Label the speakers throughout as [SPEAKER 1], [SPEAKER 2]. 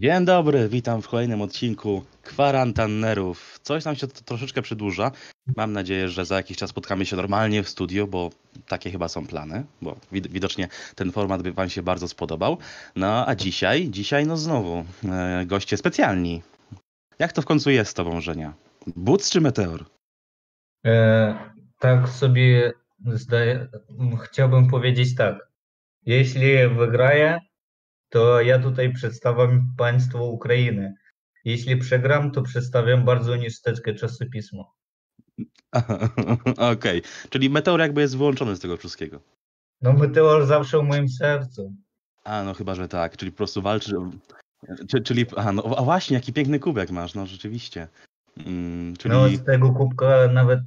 [SPEAKER 1] Dzień dobry, witam w kolejnym odcinku Kwarantannerów. Coś nam się to troszeczkę przedłuża. Mam nadzieję, że za jakiś czas spotkamy się normalnie w studiu, bo takie chyba są plany, bo wid- widocznie ten format by Wam się bardzo spodobał. No a dzisiaj, dzisiaj no znowu e, goście specjalni. Jak to w końcu jest z Tobą, Żenia? Buc czy Meteor?
[SPEAKER 2] E, tak sobie zdaję, chciałbym powiedzieć tak. Jeśli wygraję, to ja tutaj przedstawiam państwo Ukrainy. Jeśli przegram, to przedstawiam bardzo niesteczkę czasopismo.
[SPEAKER 1] Okej, czyli Meteor jakby jest wyłączony z tego wszystkiego.
[SPEAKER 2] No Meteor zawsze w moim sercu.
[SPEAKER 1] A, no chyba, że tak, czyli po prostu walczy. Czy- Czyli, a, no a właśnie, jaki piękny kubek masz, no rzeczywiście. Mm, czyli,
[SPEAKER 2] No z tego kubka nawet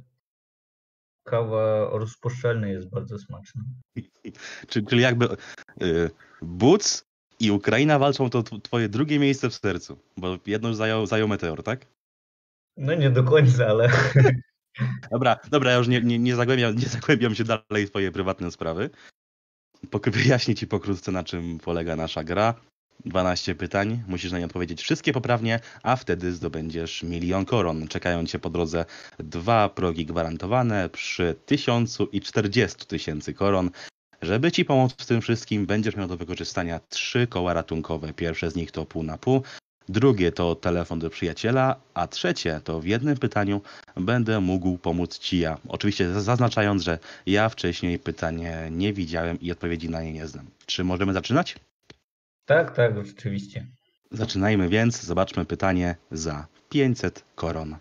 [SPEAKER 2] kawa rozpuszczalna jest bardzo smaczna.
[SPEAKER 1] czy, czyli jakby y, Buc i Ukraina walczą to tw- twoje drugie miejsce w sercu, bo jedno zajął, zajął Meteor, tak?
[SPEAKER 2] No nie do końca, ale
[SPEAKER 1] Dobra, dobra, ja już nie, nie, nie, zagłębiam, nie zagłębiam się dalej w twoje prywatne sprawy. Wyjaśnię ci pokrótce, na czym polega nasza gra. 12 pytań, musisz na nie odpowiedzieć wszystkie poprawnie, a wtedy zdobędziesz milion koron. Czekają cię po drodze dwa progi gwarantowane przy 1000 i 40 tysięcy koron. Żeby ci pomóc w tym wszystkim, będziesz miał do wykorzystania trzy koła ratunkowe. Pierwsze z nich to pół na pół, drugie to telefon do przyjaciela, a trzecie to w jednym pytaniu będę mógł pomóc ci ja. Oczywiście zaznaczając, że ja wcześniej pytanie nie widziałem i odpowiedzi na nie nie znam. Czy możemy zaczynać?
[SPEAKER 2] tak, tak, rzeczywiście.
[SPEAKER 1] Zaczynajmy więc. Zobaczmy pytanie za 500 koron.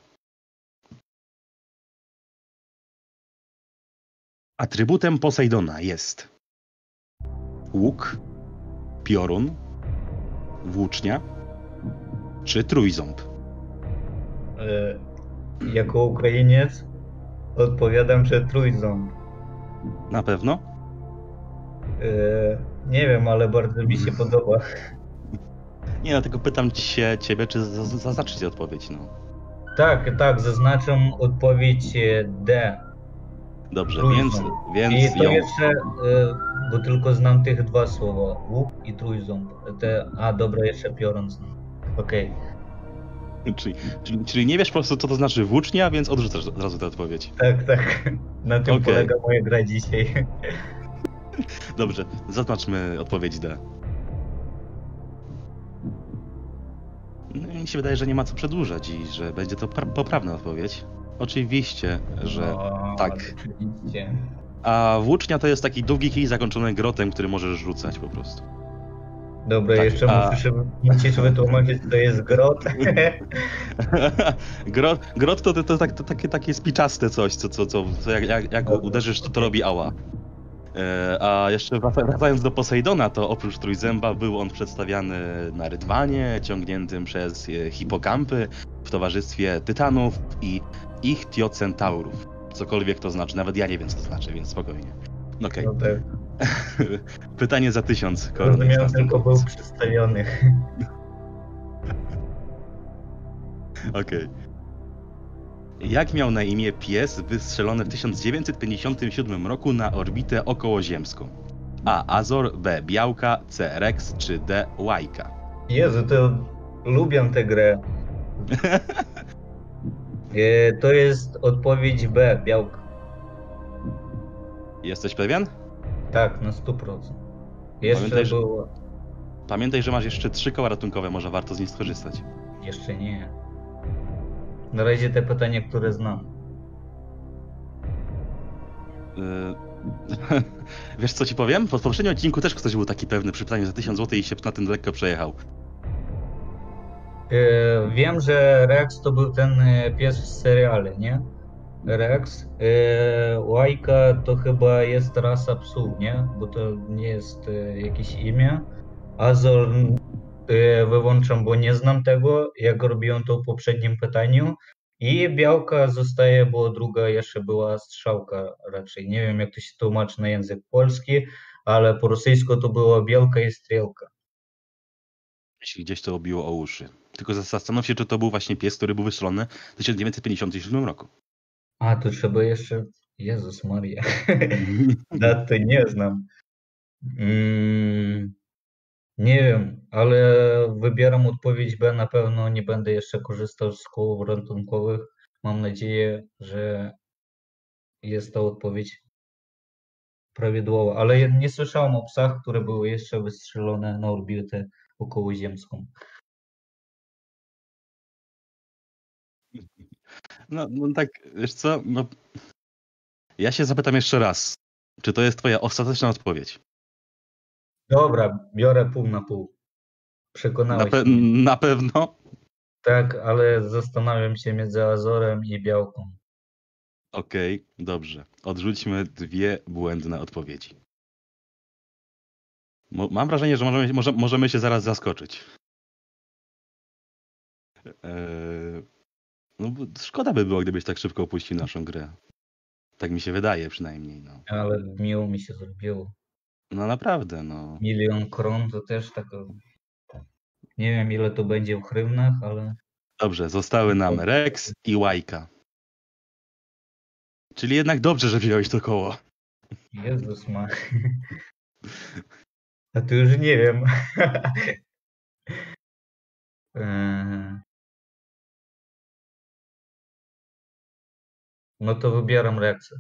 [SPEAKER 1] Atrybutem Posejdona jest łuk, piorun, włócznia czy trójząb.
[SPEAKER 2] E, jako Ukrainiec odpowiadam, że trójząb.
[SPEAKER 1] Na pewno?
[SPEAKER 2] E, nie wiem, ale bardzo mi się podoba.
[SPEAKER 1] Nie, dlatego pytam się ciebie, czy zaznaczyć odpowiedź. No.
[SPEAKER 2] Tak, tak, zaznaczam odpowiedź e, D.
[SPEAKER 1] Dobrze,
[SPEAKER 2] Trójząb.
[SPEAKER 1] więc,
[SPEAKER 2] I
[SPEAKER 1] więc
[SPEAKER 2] to
[SPEAKER 1] ją...
[SPEAKER 2] jeszcze, e, bo tylko znam tych dwa słowa, łuk i trójząb. Te, a dobra, jeszcze piorun znam. Okej,
[SPEAKER 1] Czyli, czyli, czyli nie wiesz po prostu, co to znaczy włócznia, więc odrzucasz od razu tę odpowiedź.
[SPEAKER 2] tak, tak. Na tym
[SPEAKER 1] Okej.
[SPEAKER 2] polega moja gra dzisiaj.
[SPEAKER 1] Dobrze, zaznaczmy odpowiedź D. No i mi się wydaje, że nie ma co przedłużać i że będzie to pra- poprawna odpowiedź. Oczywiście, że
[SPEAKER 2] No,
[SPEAKER 1] tak.
[SPEAKER 2] Oczywiście.
[SPEAKER 1] A włócznia to jest taki długi kij zakończony grotem, który możesz rzucać po prostu.
[SPEAKER 2] Dobra,
[SPEAKER 1] Tak,
[SPEAKER 2] jeszcze
[SPEAKER 1] a-
[SPEAKER 2] musisz, musisz wytłumaczyć, co to jest grot.
[SPEAKER 1] grot, grot to, to, to, tak, to takie, takie spiczaste coś, co, co, co, co jak, jak, jak go uderzysz, to to robi ała. E, A jeszcze wraca- wracając do Posejdona, to oprócz Trójzęba był on przedstawiany na rydwanie, ciągniętym przez e, hipokampy w towarzystwie tytanów i ichtiocentaurów. Cokolwiek to znaczy, nawet ja nie wiem co to znaczy, więc spokojnie. Okej,
[SPEAKER 2] No tak.
[SPEAKER 1] pytanie za tysiąc koron.
[SPEAKER 2] Rozumiałem, tylko był przedstawiony.
[SPEAKER 1] Okej. Jak miał na imię pies wystrzelony w 1957 roku na orbitę okołoziemską? A. Azor, B. Białka, C. Rex czy D. Łajka?
[SPEAKER 2] Jezu, to lubię tę grę. E, To jest odpowiedź B, białka.
[SPEAKER 1] Jesteś pewien?
[SPEAKER 2] Tak, na 100%. Jeszcze
[SPEAKER 1] Pamiętaj, że-
[SPEAKER 2] było...
[SPEAKER 1] Pamiętaj, że masz jeszcze trzy koła ratunkowe, może warto z nich skorzystać.
[SPEAKER 2] Jeszcze nie. Na razie te pytania, które znam.
[SPEAKER 1] Yy... Wiesz co ci powiem? Po poprzednim odcinku też ktoś był taki pewny przy pytaniu za 1000 zł i się na tym lekko przejechał.
[SPEAKER 2] E, Wiem, że Rex to był ten e, pies w seriale, nie? Rex. Łajka to chyba jest rasa psów, nie? Bo to nie jest jakieś imię. Azor wyłączam, bo nie znam tego, jak robiłem to w poprzednim pytaniu. I białka zostaje, bo druga jeszcze była strzałka raczej. Nie wiem, jak to się tłumaczy na język polski, ale po rosyjsku to była białka i strzałka.
[SPEAKER 1] Jeśli gdzieś to obiło o uszy. Tylko zastanów się, czy to był właśnie pies, który był wystrzelony w 1957 roku.
[SPEAKER 2] A, to trzeba jeszcze... Jezus Maria. Daty nie znam. Mm, Nie wiem, ale wybieram odpowiedź B. Na pewno nie będę jeszcze korzystał z kół ratunkowych. Mam nadzieję, że jest to odpowiedź prawidłowa. Ale nie słyszałem o psach, które były jeszcze wystrzelone na orbitę okołoziemską.
[SPEAKER 1] No, no tak, wiesz co, no... Ja się zapytam jeszcze raz. Czy to jest twoja ostateczna odpowiedź?
[SPEAKER 2] Dobra, biorę pół na pół.
[SPEAKER 1] Na,
[SPEAKER 2] Przekonałeś
[SPEAKER 1] pe-
[SPEAKER 2] mnie.
[SPEAKER 1] na pewno?
[SPEAKER 2] Tak, ale zastanawiam się między Azorem i Białką.
[SPEAKER 1] Okej, dobrze. Odrzućmy dwie błędne odpowiedzi. Mo- Mam wrażenie, że możemy, może, możemy się zaraz zaskoczyć. Eee, no, szkoda by było, gdybyś tak szybko opuścił naszą grę. Tak mi się wydaje przynajmniej. No,
[SPEAKER 2] Ale miło mi się zrobiło.
[SPEAKER 1] No naprawdę, no.
[SPEAKER 2] Milion kron to też tak. Nie wiem ile to będzie w hrywnach, ale
[SPEAKER 1] Dobrze, zostały nam Rex i Łajka. Czyli jednak dobrze, że wziąłeś to koło.
[SPEAKER 2] Jezus ma. A tu już nie wiem. Eee. No to wybieram Rexa.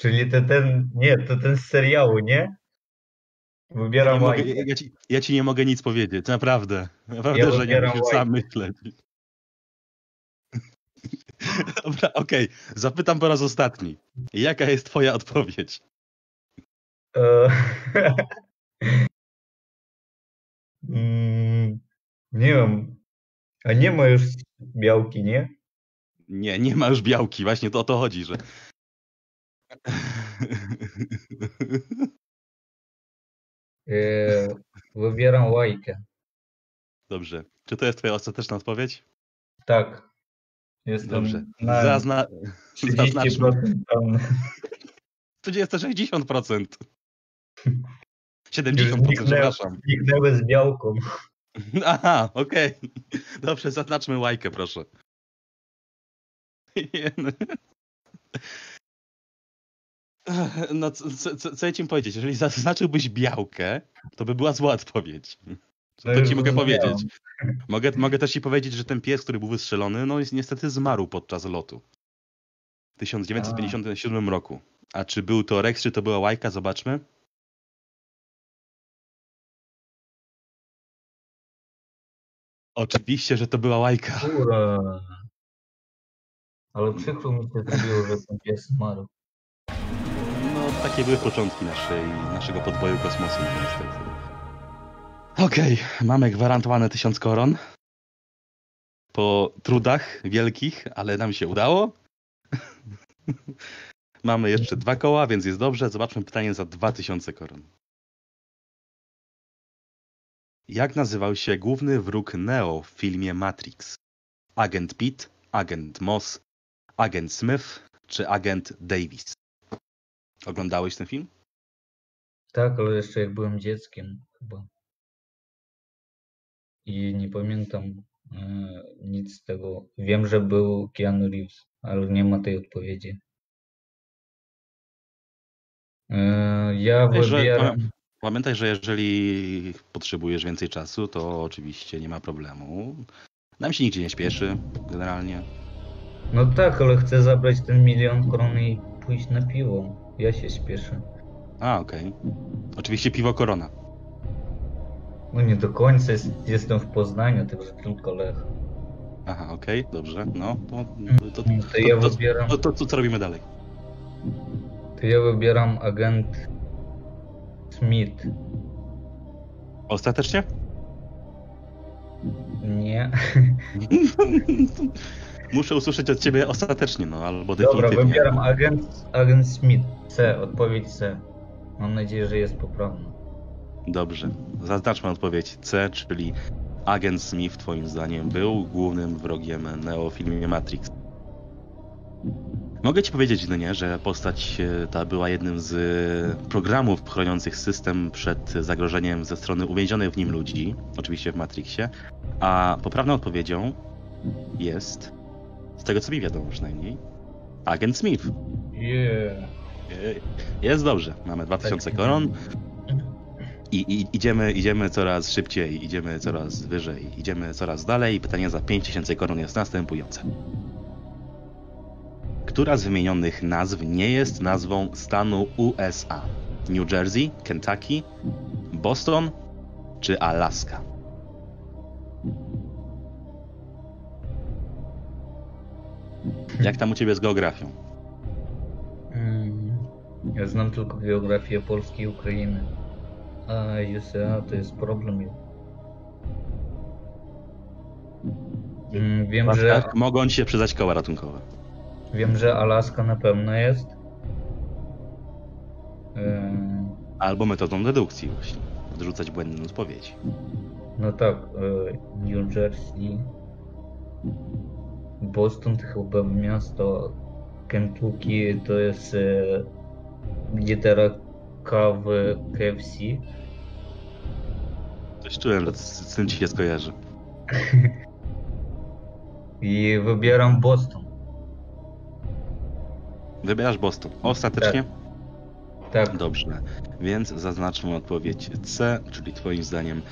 [SPEAKER 2] Czyli to ten, nie, to ten z serialu, nie?
[SPEAKER 1] Ja,
[SPEAKER 2] Wybieram
[SPEAKER 1] mogę,
[SPEAKER 2] Łajkę.
[SPEAKER 1] ja, ja, ci, ja ci nie mogę nic powiedzieć, naprawdę. Naprawdę,
[SPEAKER 2] Ja
[SPEAKER 1] że nie musisz sam myśleć. Dobra, okej. Zapytam po raz ostatni. Jaka jest twoja odpowiedź?
[SPEAKER 2] Eee. Mm, Nie wiem. A nie ma już białki, nie?
[SPEAKER 1] Nie, nie ma już białki. Właśnie to o to chodzi, że...
[SPEAKER 2] Eee, Wybieram Łajkę.
[SPEAKER 1] Dobrze. Czy to jest twoja ostateczna odpowiedź?
[SPEAKER 2] Tak. Jestem
[SPEAKER 1] Dobrze.
[SPEAKER 2] na
[SPEAKER 1] Zazna... Zaznaczmy.
[SPEAKER 2] 30% tam.
[SPEAKER 1] Tu jest to 60%.
[SPEAKER 2] Już
[SPEAKER 1] 70%,
[SPEAKER 2] zniknęły,
[SPEAKER 1] przepraszam.
[SPEAKER 2] zniknęły z białką.
[SPEAKER 1] Aha, okej. Dobrze, zaznaczmy łajkę, proszę. No. No, co, co, co co ja ci powiedzieć? Jeżeli zaznaczyłbyś białkę, to by była zła odpowiedź.
[SPEAKER 2] No
[SPEAKER 1] To
[SPEAKER 2] już
[SPEAKER 1] ci mogę powiedzieć. Mogę, mogę też ci powiedzieć, że ten pies, który był wystrzelony, no jest niestety zmarł podczas lotu. W 1957 roku. A czy był to Rex, czy to była łajka? Zobaczmy. Oczywiście, że to była łajka.
[SPEAKER 2] Ura. Ale przykro mi się zrobiło, że ten pies zmarł.
[SPEAKER 1] Takie były początki naszej, naszego podboju kosmosu. Okej, mamy gwarantowane tysiąc koron. Po trudach wielkich, ale nam się udało. mamy jeszcze dwa koła, więc jest dobrze. Zobaczmy pytanie za 2000 koron. Jak nazywał się główny wróg Neo w filmie Matrix? Agent Pitt, agent Moss, agent Smith czy agent Davis? Oglądałeś ten film?
[SPEAKER 2] Tak, ale jeszcze jak byłem dzieckiem chyba. I nie pamiętam e, nic z tego. Wiem, że był Keanu Reeves, ale nie ma tej odpowiedzi. E, ja wybieram.
[SPEAKER 1] Pamiętaj, że jeżeli potrzebujesz więcej czasu, to oczywiście nie ma problemu. Nam się nigdzie nie śpieszy, generalnie.
[SPEAKER 2] No tak, ale chcę zabrać ten milion kron i pójść na piwo. Ja się śpieszę.
[SPEAKER 1] A, okej. Oczywiście piwo Korona.
[SPEAKER 2] No nie do końca jest, jestem w Poznaniu, także tylko Lech.
[SPEAKER 1] Aha, okej, dobrze. No, to, to, to,
[SPEAKER 2] No to ja
[SPEAKER 1] to,
[SPEAKER 2] wybieram.
[SPEAKER 1] to, to, to co robimy dalej?
[SPEAKER 2] To ja wybieram agent Smith.
[SPEAKER 1] Ostatecznie?
[SPEAKER 2] Nie.
[SPEAKER 1] Muszę usłyszeć od ciebie ostatecznie, no, albo
[SPEAKER 2] Dobra,
[SPEAKER 1] definitywnie.
[SPEAKER 2] wybieram agent, agent Smith. C, odpowiedź C. Mam nadzieję, że jest poprawna.
[SPEAKER 1] Dobrze. Zaznaczmy odpowiedź C, czyli agent Smith, twoim zdaniem, był głównym wrogiem Neo w filmie Matrix. Mogę ci powiedzieć jedynie, że postać e, ta była jednym z e, programów chroniących system przed zagrożeniem ze strony uwięzionych w nim ludzi, oczywiście w Matrixie, a poprawną odpowiedzią jest, z tego co mi wiadomo przynajmniej, agent Smith.
[SPEAKER 2] Yeah.
[SPEAKER 1] Jest dobrze. Mamy 2000 koron i, i idziemy, idziemy coraz szybciej, idziemy coraz wyżej, idziemy coraz dalej. Pytanie za 5000 koron jest następujące. Która z wymienionych nazw nie jest nazwą stanu USA? New Jersey, Kentucky, Boston czy Alaska? Jak tam u ciebie z geografią?
[SPEAKER 2] Ja znam tylko geografię Polski i Ukrainy. A USA to jest problem. Wiem, że,
[SPEAKER 1] Łaskach Mogą ci się przydać koła ratunkowe.
[SPEAKER 2] wiem, że Alaska na pewno jest.
[SPEAKER 1] Albo metodą dedukcji właśnie. Odrzucać błędne odpowiedzi.
[SPEAKER 2] No tak, e, New Jersey, Boston to chyba miasto, Kentucky to jest e, litera K w KFC.
[SPEAKER 1] Coś czułem, że z, tym ci się skojarzy.
[SPEAKER 2] I wybieram Boston.
[SPEAKER 1] Wybierasz Boston. Ostatecznie?
[SPEAKER 2] Tak,
[SPEAKER 1] Dobrze. Więc zaznaczmy odpowiedź C, czyli twoim zdaniem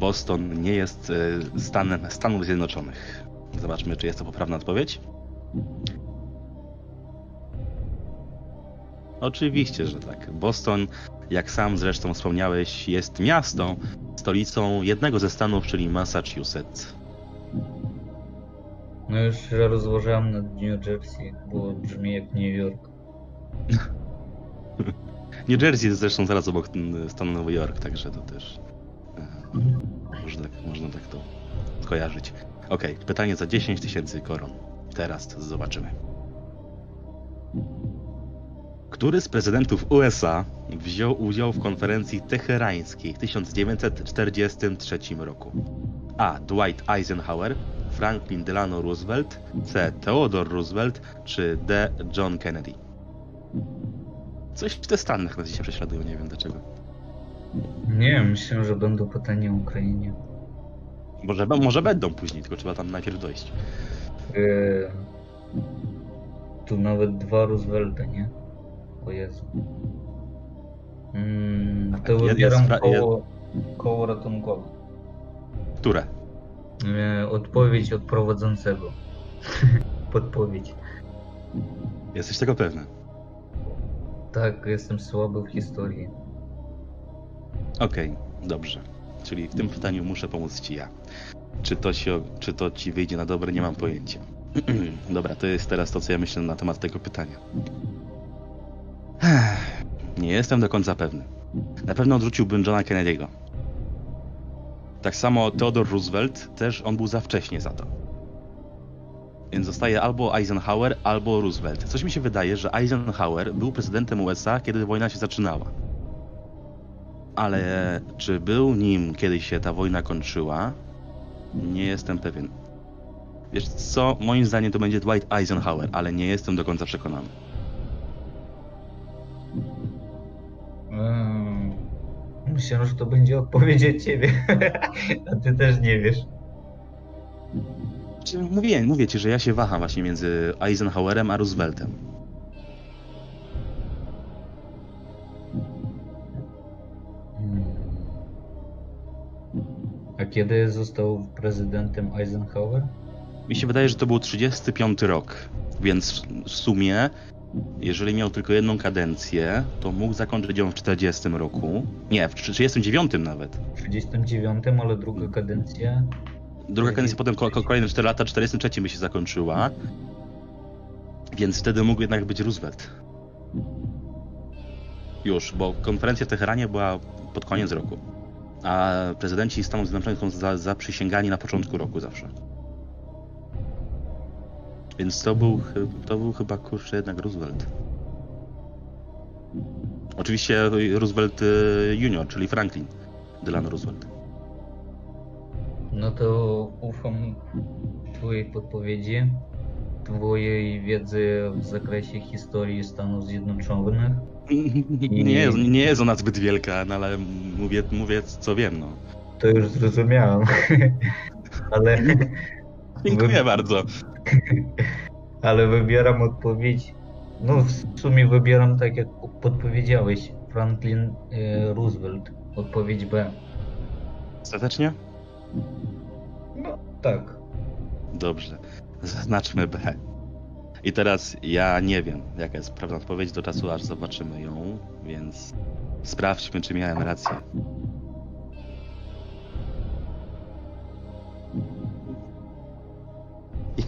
[SPEAKER 1] Boston nie jest e, stanem Stanów Zjednoczonych. Zobaczmy, czy jest to poprawna odpowiedź. Oczywiście, że tak. Boston, jak sam zresztą wspomniałeś, jest miasto, stolicą jednego ze stanów, czyli Massachusetts.
[SPEAKER 2] no już rozłożyłam nad New Jersey, bo brzmi jak New York.
[SPEAKER 1] New Jersey jest zresztą zaraz obok mm, stanu Nowy Jork, także to też e, można, tak- można tak to skojarzyć. Okej, pytanie za 10 tysięcy koron. Teraz zobaczymy. Który z prezydentów USA wziął udział w konferencji teherańskiej w 1943 roku? A. Dwight Eisenhower, Franklin Delano Roosevelt, C. Theodore Roosevelt, czy D. John Kennedy? Coś w te Stanach nas dzisiaj prześladują, nie wiem dlaczego.
[SPEAKER 2] Nie myślę, że będą pytania o Ukrainie.
[SPEAKER 1] Może, może będą później, tylko trzeba tam najpierw dojść.
[SPEAKER 2] E, tu nawet dwa Roosevelta, nie? O Jezu. Mm, to
[SPEAKER 1] Jest-
[SPEAKER 2] wybieram koło, koło ratunkowe.
[SPEAKER 1] Które?
[SPEAKER 2] E, odpowiedź od prowadzącego. Podpowiedź.
[SPEAKER 1] Jesteś tego pewny?
[SPEAKER 2] Tak, jestem słaby w historii.
[SPEAKER 1] Okej, dobrze. Czyli w tym pytaniu muszę pomóc ci ja. Czy to, się, czy to ci wyjdzie na dobre, nie mam pojęcia. Dobra, to jest teraz to, co ja myślę na temat tego pytania. Nie jestem do końca pewny. Na pewno odrzuciłbym Johna Kennedy'ego. Tak samo Theodore Roosevelt, też on był za wcześnie za to. Więc zostaje albo Eisenhower, albo Roosevelt. Coś mi się wydaje, że Eisenhower był prezydentem USA, kiedy wojna się zaczynała. Ale czy był nim, kiedy się ta wojna kończyła? Nie jestem pewien. Wiesz co? Moim zdaniem to będzie Dwight Eisenhower, ale nie jestem do końca przekonany.
[SPEAKER 2] Mm, myślałem, że to będzie odpowiedź od ciebie. A ty też nie wiesz.
[SPEAKER 1] Mówię, mówię ci, że ja się waham właśnie między Eisenhowerem a Rooseveltem.
[SPEAKER 2] A kiedy został prezydentem Eisenhower?
[SPEAKER 1] Mi się wydaje, że to był 35 rok, więc w sumie, jeżeli miał tylko jedną kadencję, to mógł zakończyć ją w 40 roku. Nie, w 39 nawet.
[SPEAKER 2] W 39, ale druga kadencja.
[SPEAKER 1] Druga kadencja potem ko- ko- kolejne 4 lata, w 43 by się zakończyła. Więc wtedy mógł jednak być Roosevelt. Już, bo konferencja w Teheranie była pod koniec roku. A prezydenci Stanów Zjednoczonych są za, zaprzysięgani na początku roku zawsze. Więc to był, to był chyba kurczę jednak Roosevelt. Oczywiście Roosevelt y, Junior, czyli Franklin Delano Roosevelt.
[SPEAKER 2] No to ufam Twojej podpowiedzi, Twojej wiedzy w zakresie historii Stanów Zjednoczonych.
[SPEAKER 1] Nie jest, nie jest ona zbyt wielka, no ale mówię, mówię co wiem, no.
[SPEAKER 2] To już zrozumiałem. ale,
[SPEAKER 1] Dziękuję
[SPEAKER 2] Wy-
[SPEAKER 1] bardzo.
[SPEAKER 2] ale wybieram odpowiedź No w sumie wybieram tak jak podpowiedziałeś, Franklin e, Roosevelt. Odpowiedź B.
[SPEAKER 1] Ostatecznie?
[SPEAKER 2] No tak.
[SPEAKER 1] Dobrze. Zaznaczmy B. I teraz ja nie wiem, jaka jest prawda odpowiedź do czasu, aż zobaczymy ją, więc sprawdźmy, czy miałem rację.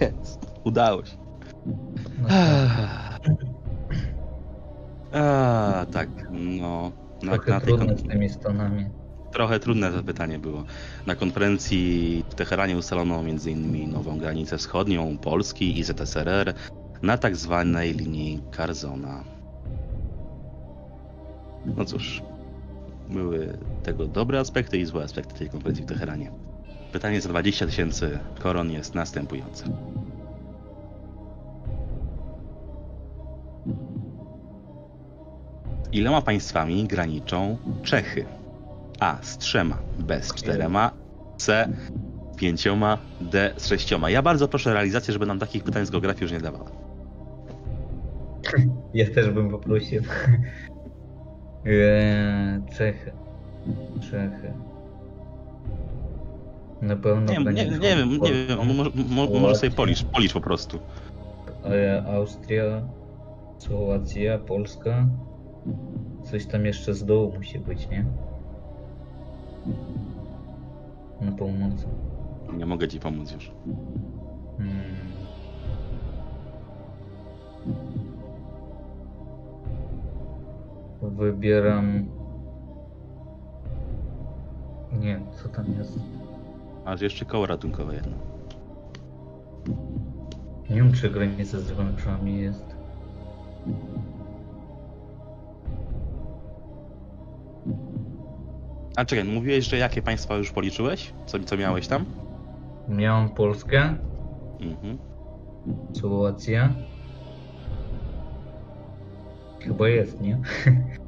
[SPEAKER 1] Jest. Udało się.
[SPEAKER 2] No tak.
[SPEAKER 1] A, tak, no. Na,
[SPEAKER 2] Trochę
[SPEAKER 1] na kon-
[SPEAKER 2] z tymi Stanami.
[SPEAKER 1] Trochę trudne to pytanie było. Na konferencji w Teheranie ustalono m.in. nową granicę wschodnią Polski i ZSRR na tak zwanej linii Carzona. No cóż, były tego dobre aspekty i złe aspekty tej konferencji w Teheranie. Pytanie za 20 tysięcy koron jest następujące. Iloma państwami graniczą Czechy? A. Z trzema. B. Z czterema. C. Z pięcioma. D. Z sześcioma. Ja bardzo proszę realizację, żeby nam takich pytań z geografii już nie dawała.
[SPEAKER 2] Ja też bym poprosił. Eee, Czechy. Czechy. Na pewno
[SPEAKER 1] Nie, nie, nie wiem, nie wiem. Może, mo- może sobie policz, policz po prostu.
[SPEAKER 2] e, Austria, Słowacja, Polska. Coś tam jeszcze z dołu musi być, nie? Na północy.
[SPEAKER 1] Nie mogę ci pomóc już.
[SPEAKER 2] Hmm. Wybieram. Nie, co tam jest?
[SPEAKER 1] Masz jeszcze koło ratunkowe jedno.
[SPEAKER 2] Nie wiem, czy granica z Węgrzami jest.
[SPEAKER 1] A czekaj, mówiłeś, że jakie państwa już policzyłeś? Co, co miałeś tam?
[SPEAKER 2] Miałem Polskę,
[SPEAKER 1] Mhm.
[SPEAKER 2] Słowacja. Chyba jest, nie?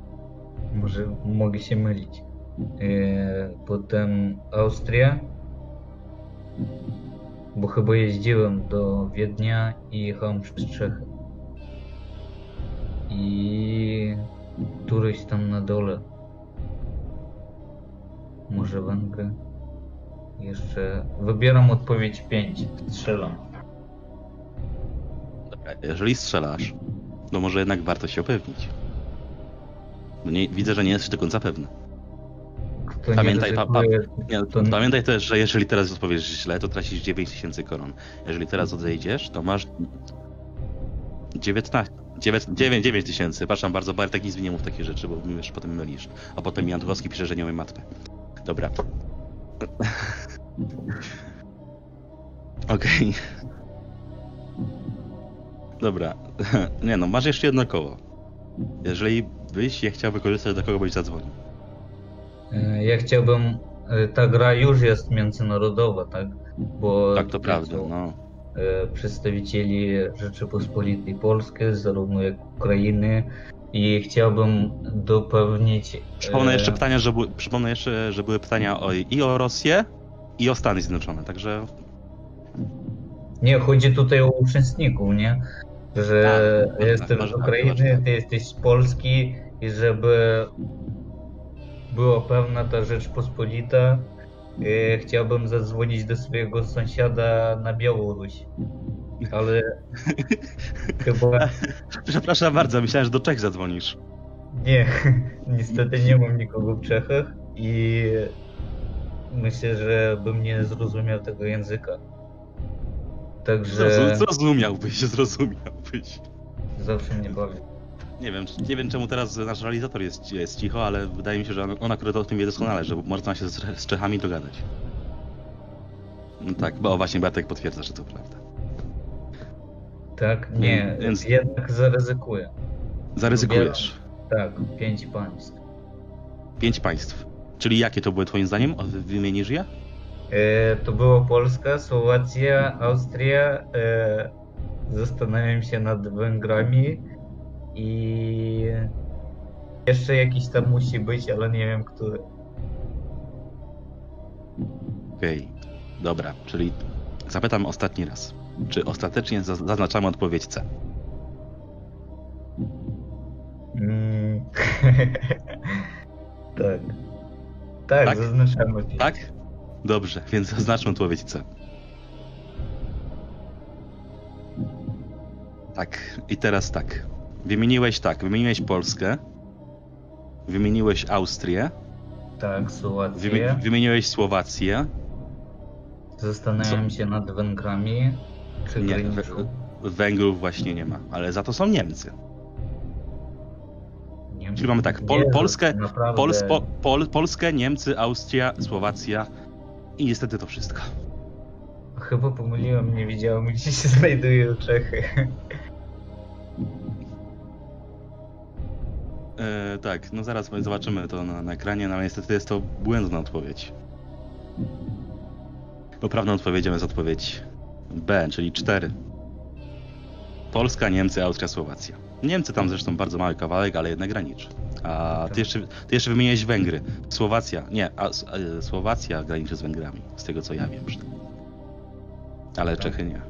[SPEAKER 2] Może mogę się mylić. E, potem Austria. Bo chyba jeździłem do Wiednia i jechałem przez Czechy. I któryś tam na dole. Może Węgry. Jeszcze wybieram odpowiedź 5. Strzelam.
[SPEAKER 1] Jeżeli strzelasz, to może jednak warto się upewnić. No nie, widzę, że nie jesteś do końca pewny. Pamiętaj, pa- pa- Nie,
[SPEAKER 2] to
[SPEAKER 1] Pamiętaj też, że jeżeli teraz odpowiesz źle, to tracisz 9000 koron. Jeżeli teraz odejdziesz, to masz 19. 9, 9, 9 tysięcy. Przepraszam bardzo, Bartek nic mi nie mów takie rzeczy, bo już potem mylisz. A potem Jan Tuchowski pisze, że nie umie matmy. Dobra. Okej. Dobra. Nie no, masz jeszcze jedno koło. Jeżeli byś je chciał wykorzystać, do kogo byś zadzwonił?
[SPEAKER 2] E, Ja chciałbym, e, ta gra już jest międzynarodowa, tak? Bo
[SPEAKER 1] Tak, to prawda, no.
[SPEAKER 2] e, Przedstawicieli Rzeczypospolitej Polskiej, zarówno jak Ukrainy i chciałbym dopewnić...
[SPEAKER 1] Przypomnę jeszcze pytania, że były, przypomnę jeszcze, że były pytania o, i o Rosję, i o Stany Zjednoczone, także
[SPEAKER 2] Nie, chodzi tutaj o uczestników, nie? Że
[SPEAKER 1] Tak,
[SPEAKER 2] ja jestem
[SPEAKER 1] masz-
[SPEAKER 2] z Ukrainy,
[SPEAKER 1] masz-
[SPEAKER 2] ty jesteś z Polski i żeby była pewna ta Rzeczpospolita, e, chciałbym zadzwonić do swojego sąsiada na Białoruś. Ale chyba
[SPEAKER 1] Przepraszam bardzo, myślałem, że do Czech zadzwonisz.
[SPEAKER 2] nie, niestety nie mam nikogo w Czechach i myślę, że bym nie zrozumiał tego języka. Także
[SPEAKER 1] Zrozum- Zrozumiałbyś, zrozumiałbyś.
[SPEAKER 2] zawsze mnie bawi.
[SPEAKER 1] Nie wiem, nie wiem czemu teraz nasz realizator jest, jest cicho, ale wydaje mi się, że on, on akurat o tym wie doskonale, że można się z, z Czechami dogadać. No tak, bo właśnie Bartek potwierdza, że to prawda.
[SPEAKER 2] Tak? Nie,
[SPEAKER 1] Więc-
[SPEAKER 2] jednak zaryzykuję.
[SPEAKER 1] Zaryzykujesz.
[SPEAKER 2] Tak, pięć państw.
[SPEAKER 1] Pięć państw. Czyli jakie to były twoim zdaniem? Wymienisz je?
[SPEAKER 2] E, to było Polska, Słowacja, Austria. E, zastanawiam się nad Węgrami i jeszcze jakiś tam musi być, ale nie wiem który.
[SPEAKER 1] Okej, dobra, czyli zapytam ostatni raz. Czy ostatecznie za- zaznaczamy odpowiedź C?
[SPEAKER 2] tak. Tak,
[SPEAKER 1] Tak?
[SPEAKER 2] zaznaczamy.
[SPEAKER 1] Tak? Dobrze, więc zaznaczmy odpowiedź C. Tak, i teraz tak. Wymieniłeś tak, wymieniłeś Polskę, wymieniłeś Austrię,
[SPEAKER 2] Tak,
[SPEAKER 1] wymi-
[SPEAKER 2] Słowację.
[SPEAKER 1] wymieniłeś Słowację,
[SPEAKER 2] Zastanawiam się nad Węgrami. Czy
[SPEAKER 1] Nie. Węgrów właśnie nie ma, ale za to są Niemcy.
[SPEAKER 2] Nie,
[SPEAKER 1] Czyli mamy tak, Pol- Polskę-. Pols- po- Pol- Polskę, Niemcy, Austria, Słowacja i niestety to wszystko.
[SPEAKER 2] Chyba pomyliłem, nie widziałem gdzie się znajdują Czechy.
[SPEAKER 1] E, tak, no zaraz zobaczymy to na, na ekranie, no ale niestety jest to błędna odpowiedź. Poprawną odpowiedzią jest odpowiedź B, czyli 4. Polska, Niemcy, Austria, Słowacja. Niemcy tam zresztą bardzo mały kawałek, ale jednak graniczy. A ty jeszcze, ty jeszcze wymieniłeś Węgry. Słowacja, nie, a, S- e, Słowacja graniczy z Węgrami, z tego co ja wiem przynajmniej. Ale
[SPEAKER 2] Tak.
[SPEAKER 1] Czechy nie.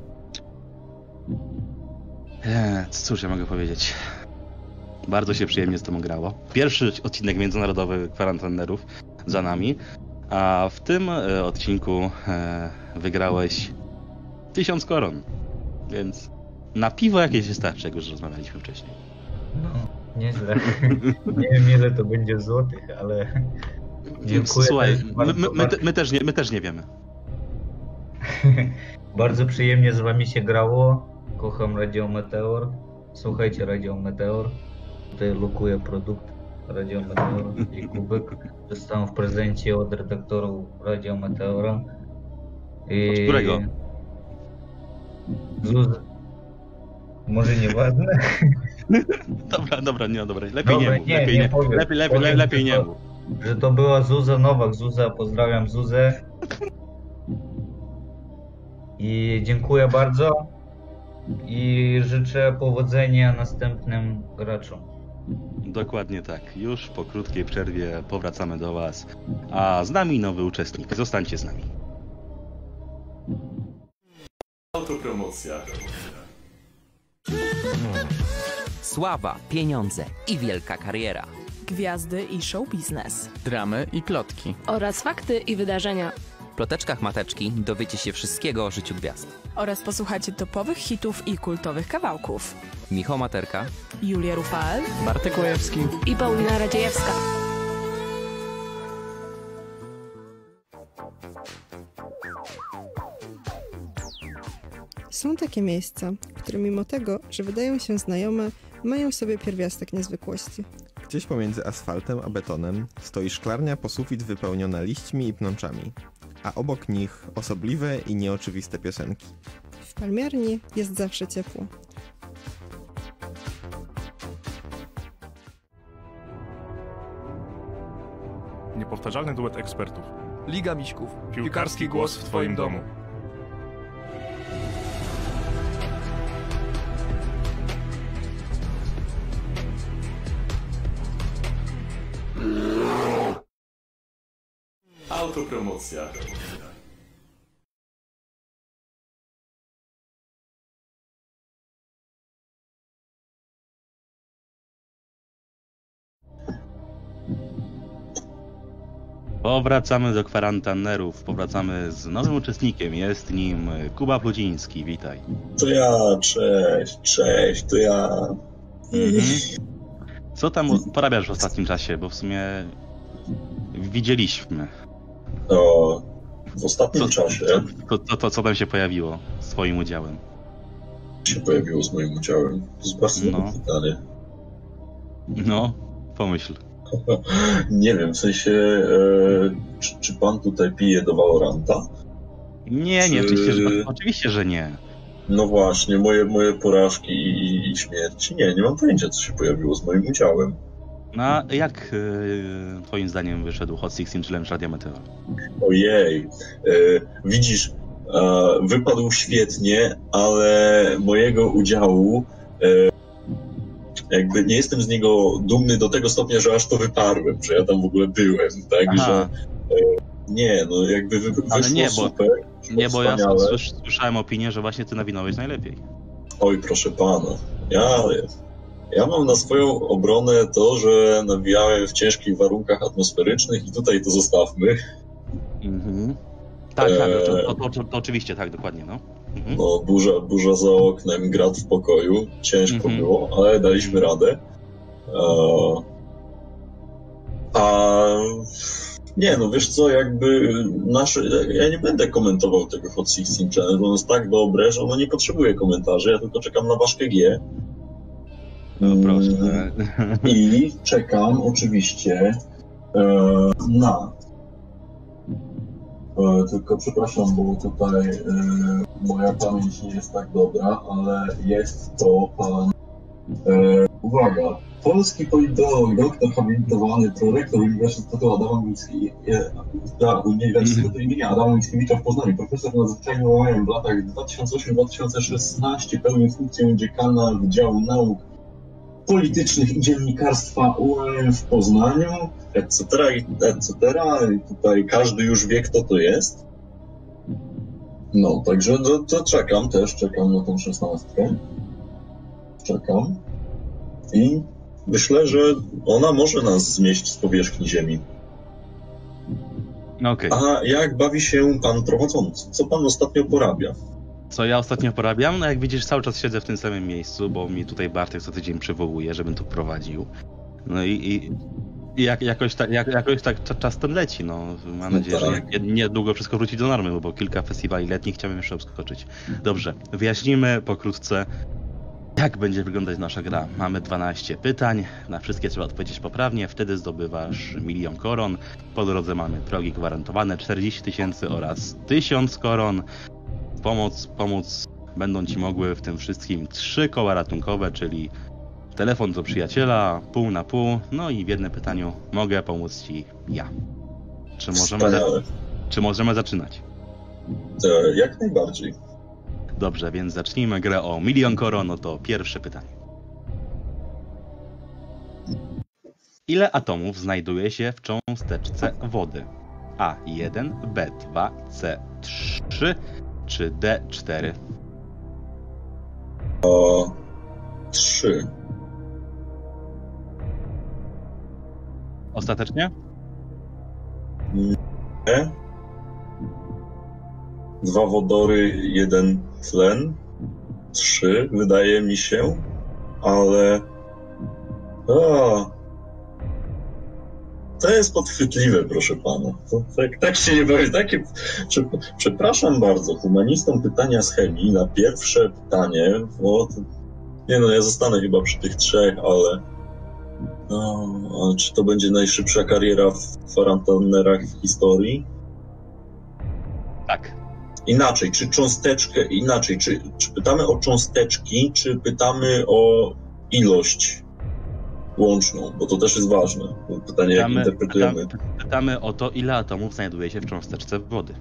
[SPEAKER 1] Eee, cóż ja mogę powiedzieć. Bardzo się przyjemnie z tobą grało. Pierwszy odcinek międzynarodowy kwarantannerów za nami, a w tym e, odcinku e, wygrałeś 1000 koron, więc na piwo jakieś wystarczy, jak już rozmawialiśmy wcześniej.
[SPEAKER 2] No, nieźle. nie wiem ile to będzie złotych, ale Dziękuję,
[SPEAKER 1] Słuchaj, my,
[SPEAKER 2] bardzo-
[SPEAKER 1] my, my, my, też nie, my też nie wiemy.
[SPEAKER 2] bardzo przyjemnie z wami się grało. Kocham Radio Meteor. Słuchajcie Radio Meteor. Tutaj lokuję produkt Radio Meteor i kubek. Dostałem w prezencie od redaktorów Radio Meteora. I...
[SPEAKER 1] Od którego?
[SPEAKER 2] Może nieważne.
[SPEAKER 1] Dobra, dobra, nie, dobra. Lepiej
[SPEAKER 2] Dobra,
[SPEAKER 1] nie mów,
[SPEAKER 2] nie,
[SPEAKER 1] lepiej
[SPEAKER 2] nie
[SPEAKER 1] nie,
[SPEAKER 2] powiem.
[SPEAKER 1] lepiej, lepiej,
[SPEAKER 2] Powiem
[SPEAKER 1] lepiej nie mów.
[SPEAKER 2] że to była Zuza Nowak. Zuza, pozdrawiam Zuzę. I dziękuję bardzo. I życzę powodzenia następnym graczom.
[SPEAKER 1] Dokładnie tak. Już po krótkiej przerwie powracamy do Was. A z nami nowy uczestnik. Zostańcie z nami.
[SPEAKER 3] Autopromocja.
[SPEAKER 4] Sława, pieniądze i wielka kariera.
[SPEAKER 5] Gwiazdy i show biznes.
[SPEAKER 6] dramy i plotki.
[SPEAKER 7] oraz fakty i wydarzenia.
[SPEAKER 4] W ploteczkach mateczki dowiecie się wszystkiego o życiu gwiazd.
[SPEAKER 5] Oraz posłuchacie topowych hitów i kultowych kawałków.
[SPEAKER 4] Michał Materka,
[SPEAKER 5] Julia Rufael,
[SPEAKER 6] Bartek Łajewski.
[SPEAKER 7] I Paulina Radziejewska.
[SPEAKER 8] Są takie miejsca, które mimo tego, że wydają się znajome, mają w sobie pierwiastek niezwykłości.
[SPEAKER 9] Gdzieś pomiędzy asfaltem a betonem stoi szklarnia po sufit wypełniona liśćmi i pnączami, a obok nich osobliwe i nieoczywiste piosenki.
[SPEAKER 8] W palmiarni jest zawsze ciepło.
[SPEAKER 3] Niepowtarzalny duet ekspertów.
[SPEAKER 10] Liga Miśków.
[SPEAKER 3] Piłkarski głos w Twoim domu. Autopromocja.
[SPEAKER 1] Powracamy do kwarantannerów. Powracamy z nowym uczestnikiem. Jest nim Kuba Pludziński. Witaj.
[SPEAKER 11] To ja, cześć, cześć, to ja.
[SPEAKER 1] Mhm. Co tam porabiasz w ostatnim czasie? Bo w sumie widzieliśmy.
[SPEAKER 11] No, w ostatnim
[SPEAKER 1] Co,
[SPEAKER 11] czasie
[SPEAKER 1] to, to, to, co tam się pojawiło z Twoim udziałem.
[SPEAKER 11] się pojawiło z moim udziałem. To jest bardzo
[SPEAKER 1] No.
[SPEAKER 11] pytanie.
[SPEAKER 1] No, pomyśl.
[SPEAKER 11] Nie wiem, w sensie, e, czy, czy pan tutaj pije do Valoranta?
[SPEAKER 1] Nie, nie,
[SPEAKER 11] Czy-
[SPEAKER 1] oczywiście, że, oczywiście, że nie.
[SPEAKER 11] No właśnie, moje, moje porażki i, i śmierci. Nie, nie mam pojęcia, co się pojawiło z moim udziałem.
[SPEAKER 1] No, jak y, Twoim zdaniem wyszedł Hot 16 Challenge Radia Meteor?
[SPEAKER 11] Ojej, e, widzisz, wypadł świetnie, ale mojego udziału e, jakby nie jestem z niego dumny do tego stopnia, że aż to wyparłem, że ja tam w ogóle byłem, tak,
[SPEAKER 1] Aha.
[SPEAKER 11] że nie, no jakby wy,
[SPEAKER 1] Ale nie, bo-
[SPEAKER 11] super,
[SPEAKER 1] Nie, bo ja słyszałem opinię, że właśnie Ty nawinąłeś najlepiej.
[SPEAKER 11] Oj, proszę pana, ja, Ja mam na swoją obronę to, że nawijałem w ciężkich warunkach atmosferycznych i tutaj to zostawmy.
[SPEAKER 1] Mhm. Tak, tak, to, to, to, to oczywiście, tak, dokładnie, no. Mhm.
[SPEAKER 11] No, burza, burza za oknem, grat w pokoju. Ciężko
[SPEAKER 1] Mhm.
[SPEAKER 11] było, ale daliśmy radę. Eee, a nie, no wiesz co, jakby nasze. Ja nie będę komentował tego Hot 16 Challenge, bo ono jest tak dobre, że ono nie potrzebuje komentarzy. Ja tylko czekam na waszkę G.
[SPEAKER 1] No
[SPEAKER 11] Mm,
[SPEAKER 1] proszę.
[SPEAKER 11] I czekam oczywiście e, na. E, tylko przepraszam, bo tutaj e, moja pamięć nie jest tak dobra, ale jest to pan. Uwaga. Polski politolog, doktor habilitowany, prorektor Uniwersytetu Adama Mickiewicza, Uniwersytetu imienia Adama Mickiewicza w Poznaniu, profesor nadzwyczajny w latach 2008-2016 pełnił funkcję dziekana Wydziału Nauk politycznych i dziennikarstwa UM w Poznaniu, etc., etc. I tutaj każdy już wie, kto to jest. No, także to, to czekam też, czekam na tą szesnastkę. Czekam. I myślę, że ona może nas zmieść z powierzchni Ziemi.
[SPEAKER 1] No okej.
[SPEAKER 11] A jak bawi się pan prowadzący? Co pan ostatnio porabia?
[SPEAKER 1] Co ja ostatnio porabiam? No jak widzisz, cały czas siedzę w tym samym miejscu, bo mi tutaj Bartek co tydzień przywołuje, żebym tu prowadził. No i, i, i jak, jakoś, tak, jak, jakoś tak cza- czas ten leci, no. Mam
[SPEAKER 11] No
[SPEAKER 1] nadzieję, że
[SPEAKER 11] tak.
[SPEAKER 1] nie- niedługo wszystko wróci do normy, bo kilka festiwali letnich chciałbym jeszcze obskoczyć. Dobrze, wyjaśnimy pokrótce, jak będzie wyglądać nasza gra. Mamy 12 pytań, na wszystkie trzeba odpowiedzieć poprawnie, wtedy zdobywasz milion koron. Po drodze mamy progi gwarantowane 40 tysięcy oraz 1000 koron. Pomoc, pomóc będą ci mogły w tym wszystkim trzy koła ratunkowe, czyli telefon do przyjaciela, pół na pół, no i w jednym pytaniu mogę pomóc ci ja. Czy możemy, za, czy możemy zaczynać?
[SPEAKER 11] E, jak najbardziej.
[SPEAKER 1] Dobrze, więc zacznijmy grę o milion koron, no to pierwsze pytanie. Ile atomów znajduje się w cząsteczce wody? A1, B2, C3 czy D4?
[SPEAKER 11] A, trzy.
[SPEAKER 1] Ostatecznie?
[SPEAKER 11] Nie. Dwa wodory, jeden tlen. Trzy, wydaje mi się, ale. A. To jest podchwytliwe, proszę pana. To, tak, tak się nie bawi. Takie, prze, przepraszam bardzo, humanistom pytania z chemii na pierwsze pytanie, bo to, nie no, ja zostanę chyba przy tych trzech, ale. No, czy to będzie najszybsza kariera w kwarantannerach w historii?
[SPEAKER 1] Tak.
[SPEAKER 11] Inaczej, czy cząsteczkę, inaczej, czy, czy pytamy o cząsteczki, czy pytamy o ilość łączną, bo to też jest ważne. Pytanie, jak interpretujemy.
[SPEAKER 1] pytamy, pytamy o to, ile atomów znajduje się w cząsteczce wody.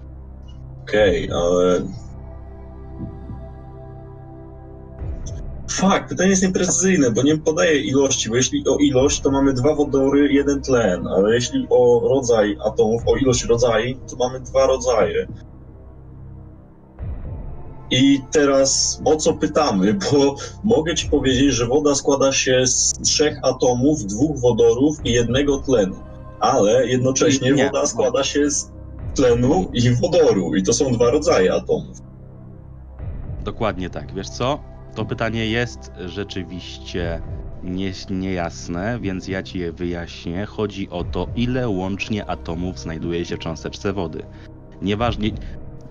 [SPEAKER 11] Okej, ale... Fakt, pytanie jest nieprecyzyjne, bo nie podaje ilości, bo jeśli o ilość, to mamy dwa wodory, jeden tlen, ale jeśli o rodzaj atomów, o ilość rodzajów, to mamy dwa rodzaje. I teraz o co pytamy, bo mogę ci powiedzieć, że woda składa się z trzech atomów, dwóch wodorów i jednego tlenu, ale jednocześnie
[SPEAKER 1] Nie.
[SPEAKER 11] woda składa się z tlenu i wodoru i to są dwa rodzaje atomów.
[SPEAKER 1] Dokładnie tak. Wiesz co? To pytanie jest rzeczywiście nie, niejasne, więc ja ci je wyjaśnię. Chodzi o to, ile łącznie atomów znajduje się w cząsteczce wody. Nieważnie.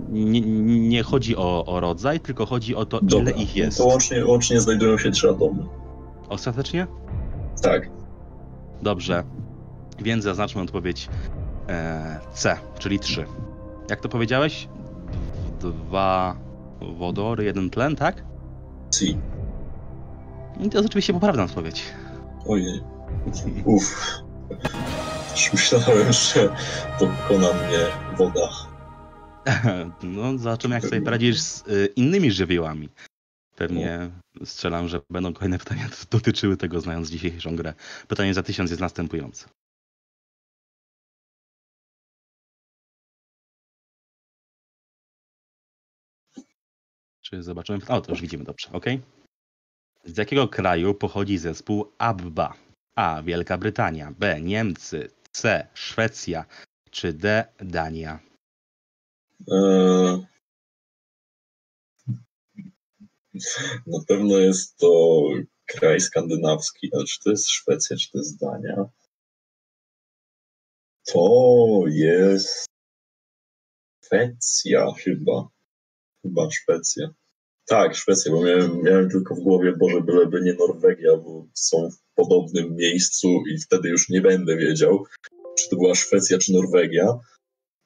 [SPEAKER 1] Nie, nie chodzi o, o rodzaj, tylko chodzi o to, ile
[SPEAKER 11] Dobra,
[SPEAKER 1] ich jest.
[SPEAKER 11] To łącznie, łącznie znajdują się trzy atomy.
[SPEAKER 1] Ostatecznie?
[SPEAKER 11] Tak.
[SPEAKER 1] Dobrze. Więc zaznaczmy odpowiedź e, C, czyli 3. Jak to powiedziałeś? Dwa wodory, jeden tlen, tak?
[SPEAKER 11] C.
[SPEAKER 1] I to jest oczywiście poprawna odpowiedź.
[SPEAKER 11] Ojej. Uff. Już myślałem, że pokona mnie woda.
[SPEAKER 1] No, zobaczymy, jak sobie poradzisz z y, innymi żywiołami. Pewnie strzelam, że będą kolejne pytania dotyczyły tego, znając dzisiejszą grę. Pytanie za tysiąc jest następujące. Czy zobaczymy? O, to już widzimy dobrze, ok? Z jakiego kraju pochodzi zespół ABBA? A. Wielka Brytania. B. Niemcy. C. Szwecja. Czy D. Dania?
[SPEAKER 11] Eee, Na pewno jest to kraj skandynawski, ale czy to jest Szwecja, czy to jest Dania? To jest Szwecja chyba. Chyba Szwecja. Tak, Szwecja, bo miałem, miałem tylko w głowie, Boże, byleby nie Norwegia, bo są w podobnym miejscu i wtedy już nie będę wiedział, czy to była Szwecja, czy Norwegia.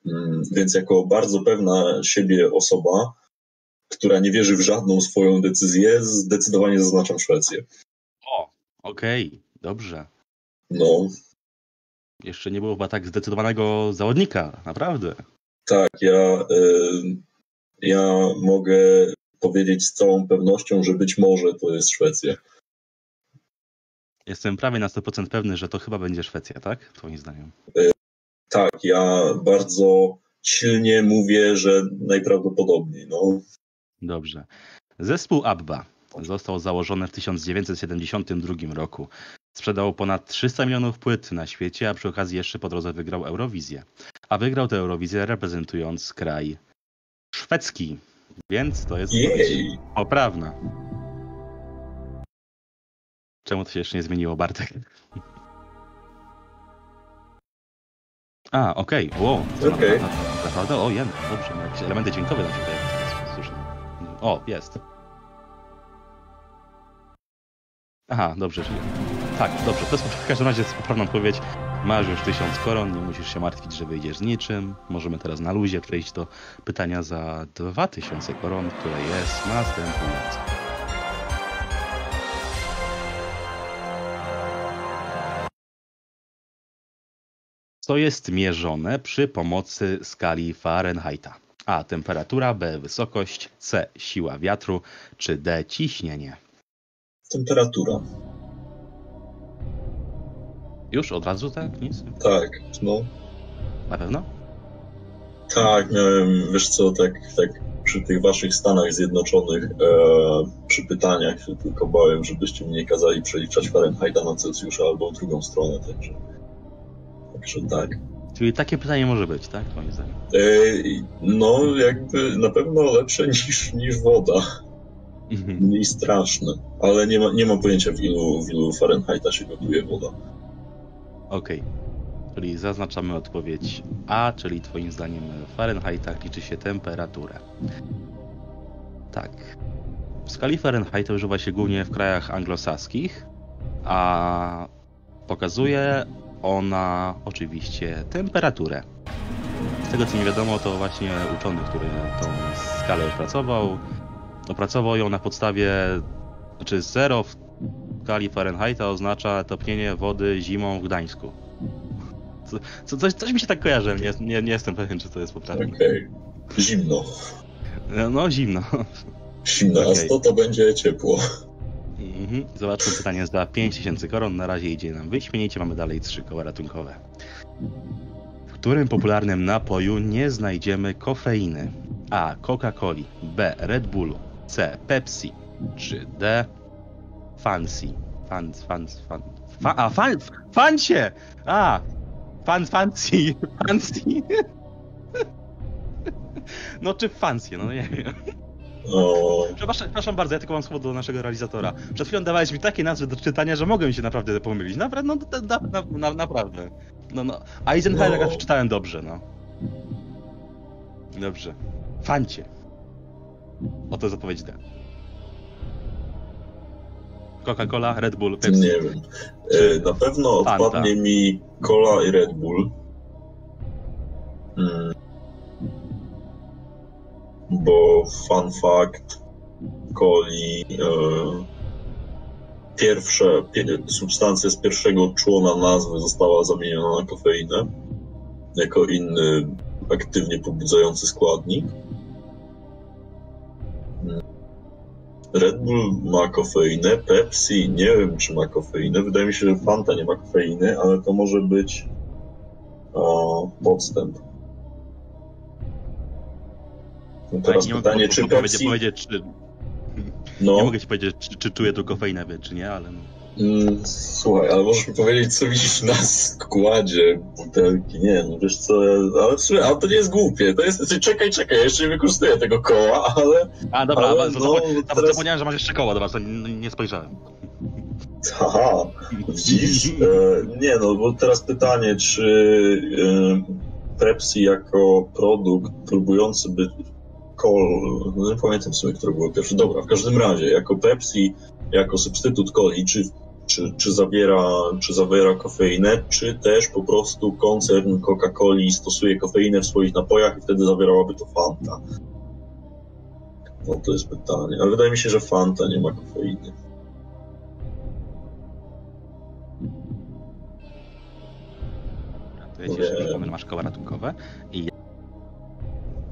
[SPEAKER 11] Mm, Więc jako bardzo pewna siebie osoba, która nie wierzy w żadną swoją decyzję, zdecydowanie zaznaczam Szwecję.
[SPEAKER 1] O, okej, dobrze.
[SPEAKER 11] No,
[SPEAKER 1] Jeszcze nie było chyba tak zdecydowanego zawodnika, naprawdę.
[SPEAKER 11] tak, ja, y, ja mogę powiedzieć z całą pewnością, że być może to jest Szwecja.
[SPEAKER 1] Jestem prawie na 100% pewny, że to chyba będzie Szwecja, tak? Twoim zdaniem.
[SPEAKER 11] Tak, ja bardzo silnie mówię, że najprawdopodobniej. No,
[SPEAKER 1] Dobrze. Zespół ABBA został założony w 1972 roku. Sprzedał ponad 300 milionów płyt na świecie, a przy okazji jeszcze po drodze wygrał Eurowizję. A wygrał tę Eurowizję reprezentując kraj szwedzki. Więc to jest
[SPEAKER 11] jej!
[SPEAKER 1] poprawna. Czemu to się jeszcze nie zmieniło, Bartek? A, okej. Wow. to
[SPEAKER 11] Okej.
[SPEAKER 1] Naprawdę, naprawdę? O, jem. Dobrze, jakieś elementy dźwiękowe pojawiły. teraz. Słusznie. O, jest. Aha, dobrze. Czyli... Tak, dobrze. To jest w każdym razie poprawna odpowiedź. Masz już tysiąc koron, nie musisz się martwić, że wyjdziesz z niczym. Możemy teraz na luzie przejść do pytania za 2000 koron, które jest następujące. Co jest mierzone przy pomocy skali Fahrenheita? A. Temperatura, B. Wysokość, C. Siła wiatru, czy D. Ciśnienie?
[SPEAKER 11] Temperatura.
[SPEAKER 1] Już od razu tak? Nic?
[SPEAKER 11] Tak, no.
[SPEAKER 1] Na pewno?
[SPEAKER 11] Tak, miałem, wiesz co, tak, tak przy tych waszych Stanach Zjednoczonych, e, przy pytaniach się tylko bałem, żebyście mnie nie kazali przeliczać Fahrenheita na Celsjusza albo w drugą stronę, także, tak.
[SPEAKER 1] Czyli takie pytanie może być, tak? Moim zdaniem.
[SPEAKER 11] E, no, jakby na pewno lepsze niż, niż woda, mniej straszne, ale nie, ma, nie mam pojęcia w ilu, w ilu Fahrenheita się gotuje woda.
[SPEAKER 1] Okej. Czyli zaznaczamy odpowiedź A, czyli twoim zdaniem w Fahrenheitach liczy się temperaturę. Tak. W skali Fahrenheita używa się głównie w krajach anglosaskich, a pokazuje ona oczywiście temperaturę. Z tego co mi wiadomo, to właśnie uczony, który tą skalę opracował, opracował ją na podstawie, znaczy zero w skali Fahrenheita oznacza topnienie wody zimą w Gdańsku. Co, co, coś, coś mi się tak kojarzy, nie, nie, nie jestem pewien, czy to jest poprawne.
[SPEAKER 11] Okej. Zimno.
[SPEAKER 1] No, zimno.
[SPEAKER 11] Zimno, a
[SPEAKER 1] Okej.
[SPEAKER 11] 100 to będzie ciepło.
[SPEAKER 1] Mhm. Zobaczmy pytanie za 5000 koron. Na razie idzie nam wyśmienicie, mamy dalej trzy koła ratunkowe. W którym popularnym napoju nie znajdziemy kofeiny? A. Coca-Coli, B. Red Bullu, C. Pepsi, czy D. Fancy. Fans, fans, fan. Fa a, fan, fancie! A! Fan, fancy, fancy. No czy fancy, no nie wiem.
[SPEAKER 11] O,
[SPEAKER 1] Przepraszam, przepraszam bardzo, ja tylko mam słowo do naszego realizatora. Przed chwilą dawałeś mi takie nazwy do czytania, że mogłem się naprawdę pomylić. Naprawdę, no na, na, na, na, naprawdę. No, no. Eisenhower
[SPEAKER 11] No.
[SPEAKER 1] przeczytałem dobrze, no. Dobrze. Fancie. Oto jest odpowiedź D. Coca-Cola, Red Bull, Pepsi.
[SPEAKER 11] nie wiem. E, Na pewno
[SPEAKER 1] Fanta.
[SPEAKER 11] odpadnie mi Cola i Red Bull. Mm. Bo fun fact, coli, e, pierwsze, pie, substancja z pierwszego człona nazwy została zamieniona na kofeinę jako inny aktywnie pobudzający składnik. Red Bull ma kofeinę, Pepsi nie wiem, czy ma kofeinę. Wydaje mi się, że Fanta nie ma kofeiny, ale to może być o, podstęp. No teraz
[SPEAKER 1] nie mogę
[SPEAKER 11] pytanie,
[SPEAKER 1] po-
[SPEAKER 11] czy
[SPEAKER 1] powiedzieć,
[SPEAKER 11] Pepsi...
[SPEAKER 1] powiedzieć, czy...
[SPEAKER 11] No,
[SPEAKER 1] Nie mogę ci powiedzieć, czy, czy czuję tu kofeinę, czy nie, ale... no.
[SPEAKER 11] mm, słuchaj, ale możesz mi powiedzieć, co widzisz na składzie butelki. Nie, no wiesz co, ale, słuchaj, ale to nie jest głupie. To jest, czekaj, czekaj, ja jeszcze nie wykorzystuję tego koła, ale...
[SPEAKER 1] A, dobra,
[SPEAKER 11] Ale no,
[SPEAKER 1] no,
[SPEAKER 11] teraz-
[SPEAKER 1] zapomniałem, że masz jeszcze koło, dobra, to nie, nie spojrzałem.
[SPEAKER 11] Haha, widzisz? E, nie no, bo teraz pytanie, czy e, Pepsi jako produkt próbujący być kol, no nie pamiętam w sumie, które było pierwsze. Dobra, w każdym razie, jako Pepsi, jako substytut coli, czy, czy, czy, zawiera, czy zawiera kofeinę, czy też po prostu koncern Coca-Coli stosuje kofeinę w swoich napojach i wtedy zawierałaby to Fanta? No to jest pytanie, ale wydaje mi się, że Fanta nie ma kofeiny.
[SPEAKER 1] Przypomnę, że masz koła ratunkowe.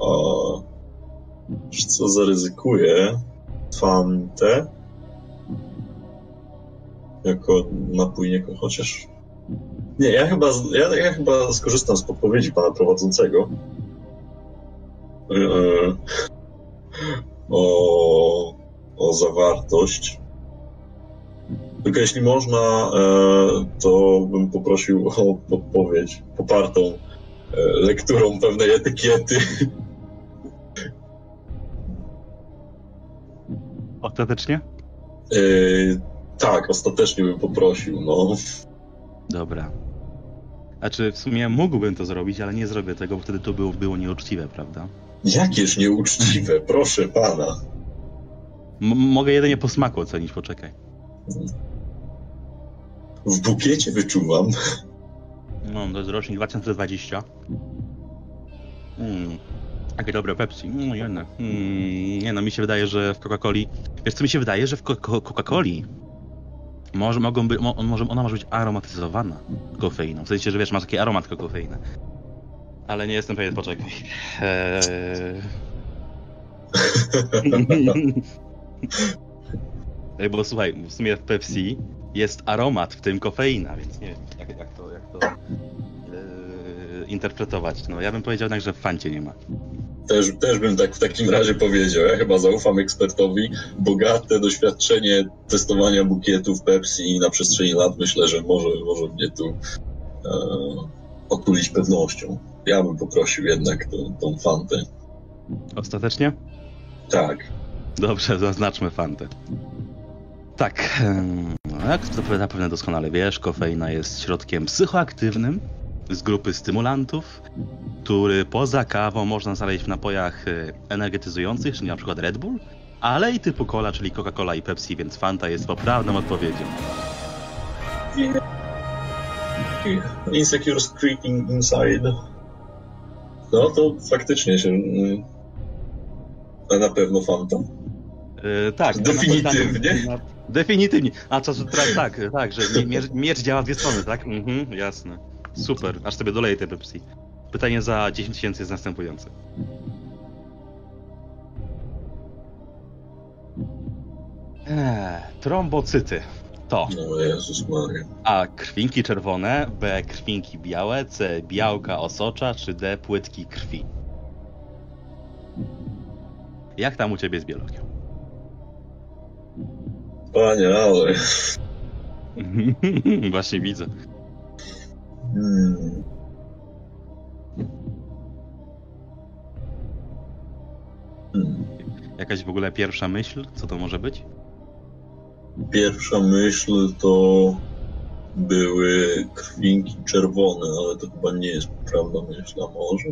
[SPEAKER 11] A wiesz co zaryzykuję? Fantę jako napój nie chociaż. Nie, ja chyba, ja, ja chyba skorzystam z podpowiedzi pana prowadzącego. Eee, o, o zawartość. Tylko jeśli można, e, to bym poprosił o podpowiedź popartą e, lekturą pewnej etykiety.
[SPEAKER 1] Ostatecznie?
[SPEAKER 11] Yy, tak, ostatecznie bym poprosił, no.
[SPEAKER 1] Dobra. Znaczy, w sumie mógłbym to zrobić, ale nie zrobię tego, bo wtedy to było, było nieuczciwe, prawda?
[SPEAKER 11] Jakież nieuczciwe, proszę pana.
[SPEAKER 1] M- mogę jedynie po smaku ocenić, poczekaj.
[SPEAKER 11] W bukiecie wyczuwam.
[SPEAKER 1] No, to jest rocznik 2020. Mm. Takie dobre Pepsi. No jednak. Mm, nie no, mi się wydaje, że w Coca-Coli... Wiesz co mi się wydaje, że w Co- Co- Coca-Coli może, mogą być, mo, może, ona może być aromatyzowana kofeiną. W sensie, że wiesz, masz taki aromat kofeiny. Ale nie jestem pewien, poczekaj. Eee... Bo słuchaj, w sumie w Pepsi jest aromat, w tym kofeina, więc nie wiem, jak, jak to, jak to yy, interpretować. No, ja bym powiedział jednak, że w fancie nie ma.
[SPEAKER 11] Też, też bym tak w takim razie powiedział. Ja chyba zaufam ekspertowi. Bogate doświadczenie testowania bukietów Pepsi na przestrzeni lat myślę, że może, może mnie tu e, otulić pewnością. Ja bym poprosił jednak tą, tą fantę.
[SPEAKER 1] Ostatecznie?
[SPEAKER 11] Tak.
[SPEAKER 1] Dobrze, zaznaczmy fantę. Tak, em, jak to zapewne doskonale wiesz, kofeina jest środkiem psychoaktywnym z grupy stymulantów, który poza kawą można znaleźć w napojach e, energetyzujących, czyli na przykład Red Bull, ale i typu cola, czyli Coca-Cola i Pepsi, więc Fanta jest poprawną odpowiedzią.
[SPEAKER 11] Insecure Creeping Inside. No to faktycznie się. A na pewno fanta.
[SPEAKER 1] E, tak.
[SPEAKER 11] Definitywnie.
[SPEAKER 1] Na- Definitywnie. A co, tak, tak, że mie- miecz, miecz działa w dwie strony, tak? Mhm, jasne. Super, aż sobie doleję te Pepsi. Pytanie za 10 tysięcy jest następujące. Eee, trombocyty to
[SPEAKER 11] No Jezus Maria.
[SPEAKER 1] A. Krwinki czerwone, B. Krwinki białe, C. Białka osocza, czy D. Płytki krwi. Jak tam u ciebie z biologią?
[SPEAKER 11] Panie, ale.
[SPEAKER 1] Właśnie widzę.
[SPEAKER 11] Hmm. Hmm.
[SPEAKER 1] Jakaś w ogóle pierwsza myśl, co to może być?
[SPEAKER 11] Pierwsza myśl to były krwinki czerwone, ale to chyba nie jest prawda myśl, a może?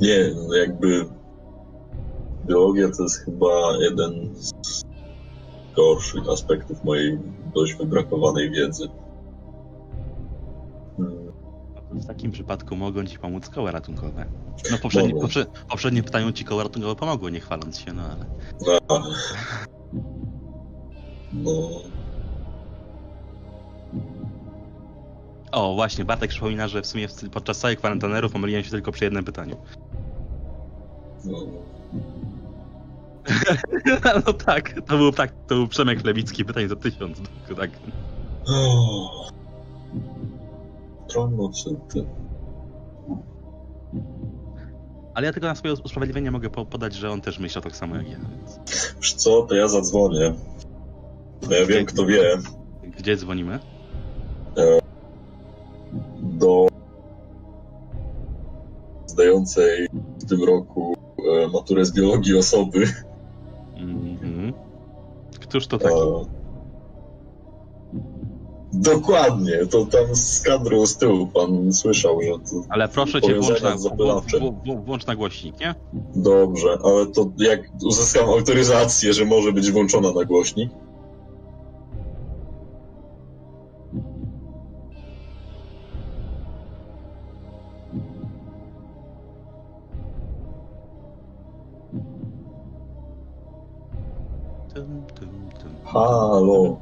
[SPEAKER 11] Nie, no jakby biologia to jest chyba jeden z gorszych aspektów mojej dość wybrakowanej wiedzy. Hmm.
[SPEAKER 1] W takim przypadku mogą ci pomóc koła ratunkowe. No poprzednie,
[SPEAKER 11] Mogą.
[SPEAKER 1] poprze, poprzednim pytaniu ci koła ratunkowe pomogły, nie chwaląc się, no ale...
[SPEAKER 11] A. No,
[SPEAKER 1] O, właśnie, Bartek przypomina, że w sumie podczas całej kwarantannerów pomyliłem się tylko przy jednym pytaniu.
[SPEAKER 11] no.
[SPEAKER 1] No tak, to był tak, to był Przemek Lewicki, pytanie za tysiąc, tak.
[SPEAKER 11] O. Trombocyty.
[SPEAKER 1] Ale ja tylko na swoje usprawiedliwienie mogę po- podać, że on też myślał tak samo jak ja. Więc...
[SPEAKER 11] Wiesz co, to ja zadzwonię. Bo ja wiem, kto wie.
[SPEAKER 1] Gdzie dzwonimy?
[SPEAKER 11] Do zdającej w tym roku e, maturę z biologii osoby.
[SPEAKER 1] Któż to taki?
[SPEAKER 11] E, Dokładnie, to tam z kadrą z tyłu pan słyszał, że to
[SPEAKER 1] Ale proszę cię, włącz na, w- włącz na głośnik, nie?
[SPEAKER 11] Dobrze, ale to jak uzyskam autoryzację, że może być włączona na głośnik? Halo.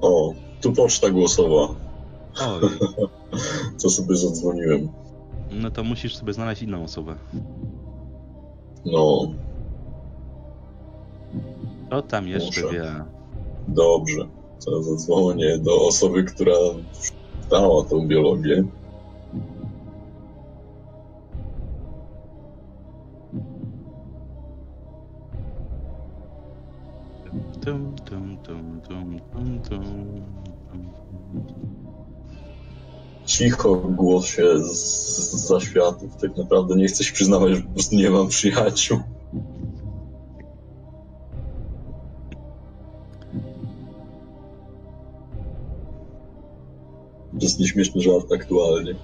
[SPEAKER 11] O, tu poczta głosowa.
[SPEAKER 1] Oj,
[SPEAKER 11] Co sobie zadzwoniłem.
[SPEAKER 1] no to musisz sobie znaleźć inną osobę.
[SPEAKER 11] No,
[SPEAKER 1] Kto tam jeszcze
[SPEAKER 11] Muszę.
[SPEAKER 1] wie?
[SPEAKER 11] dobrze. To zadzwonię do osoby, która dała tą biologię.
[SPEAKER 1] Tum, tum, tum, tum, tum, tum.
[SPEAKER 11] Cicho głos się z, z zaświatów. Tak naprawdę nie chcę się przyznawać, że po prostu nie mam przyjaciół. To jest nieśmieszny żart aktualnie.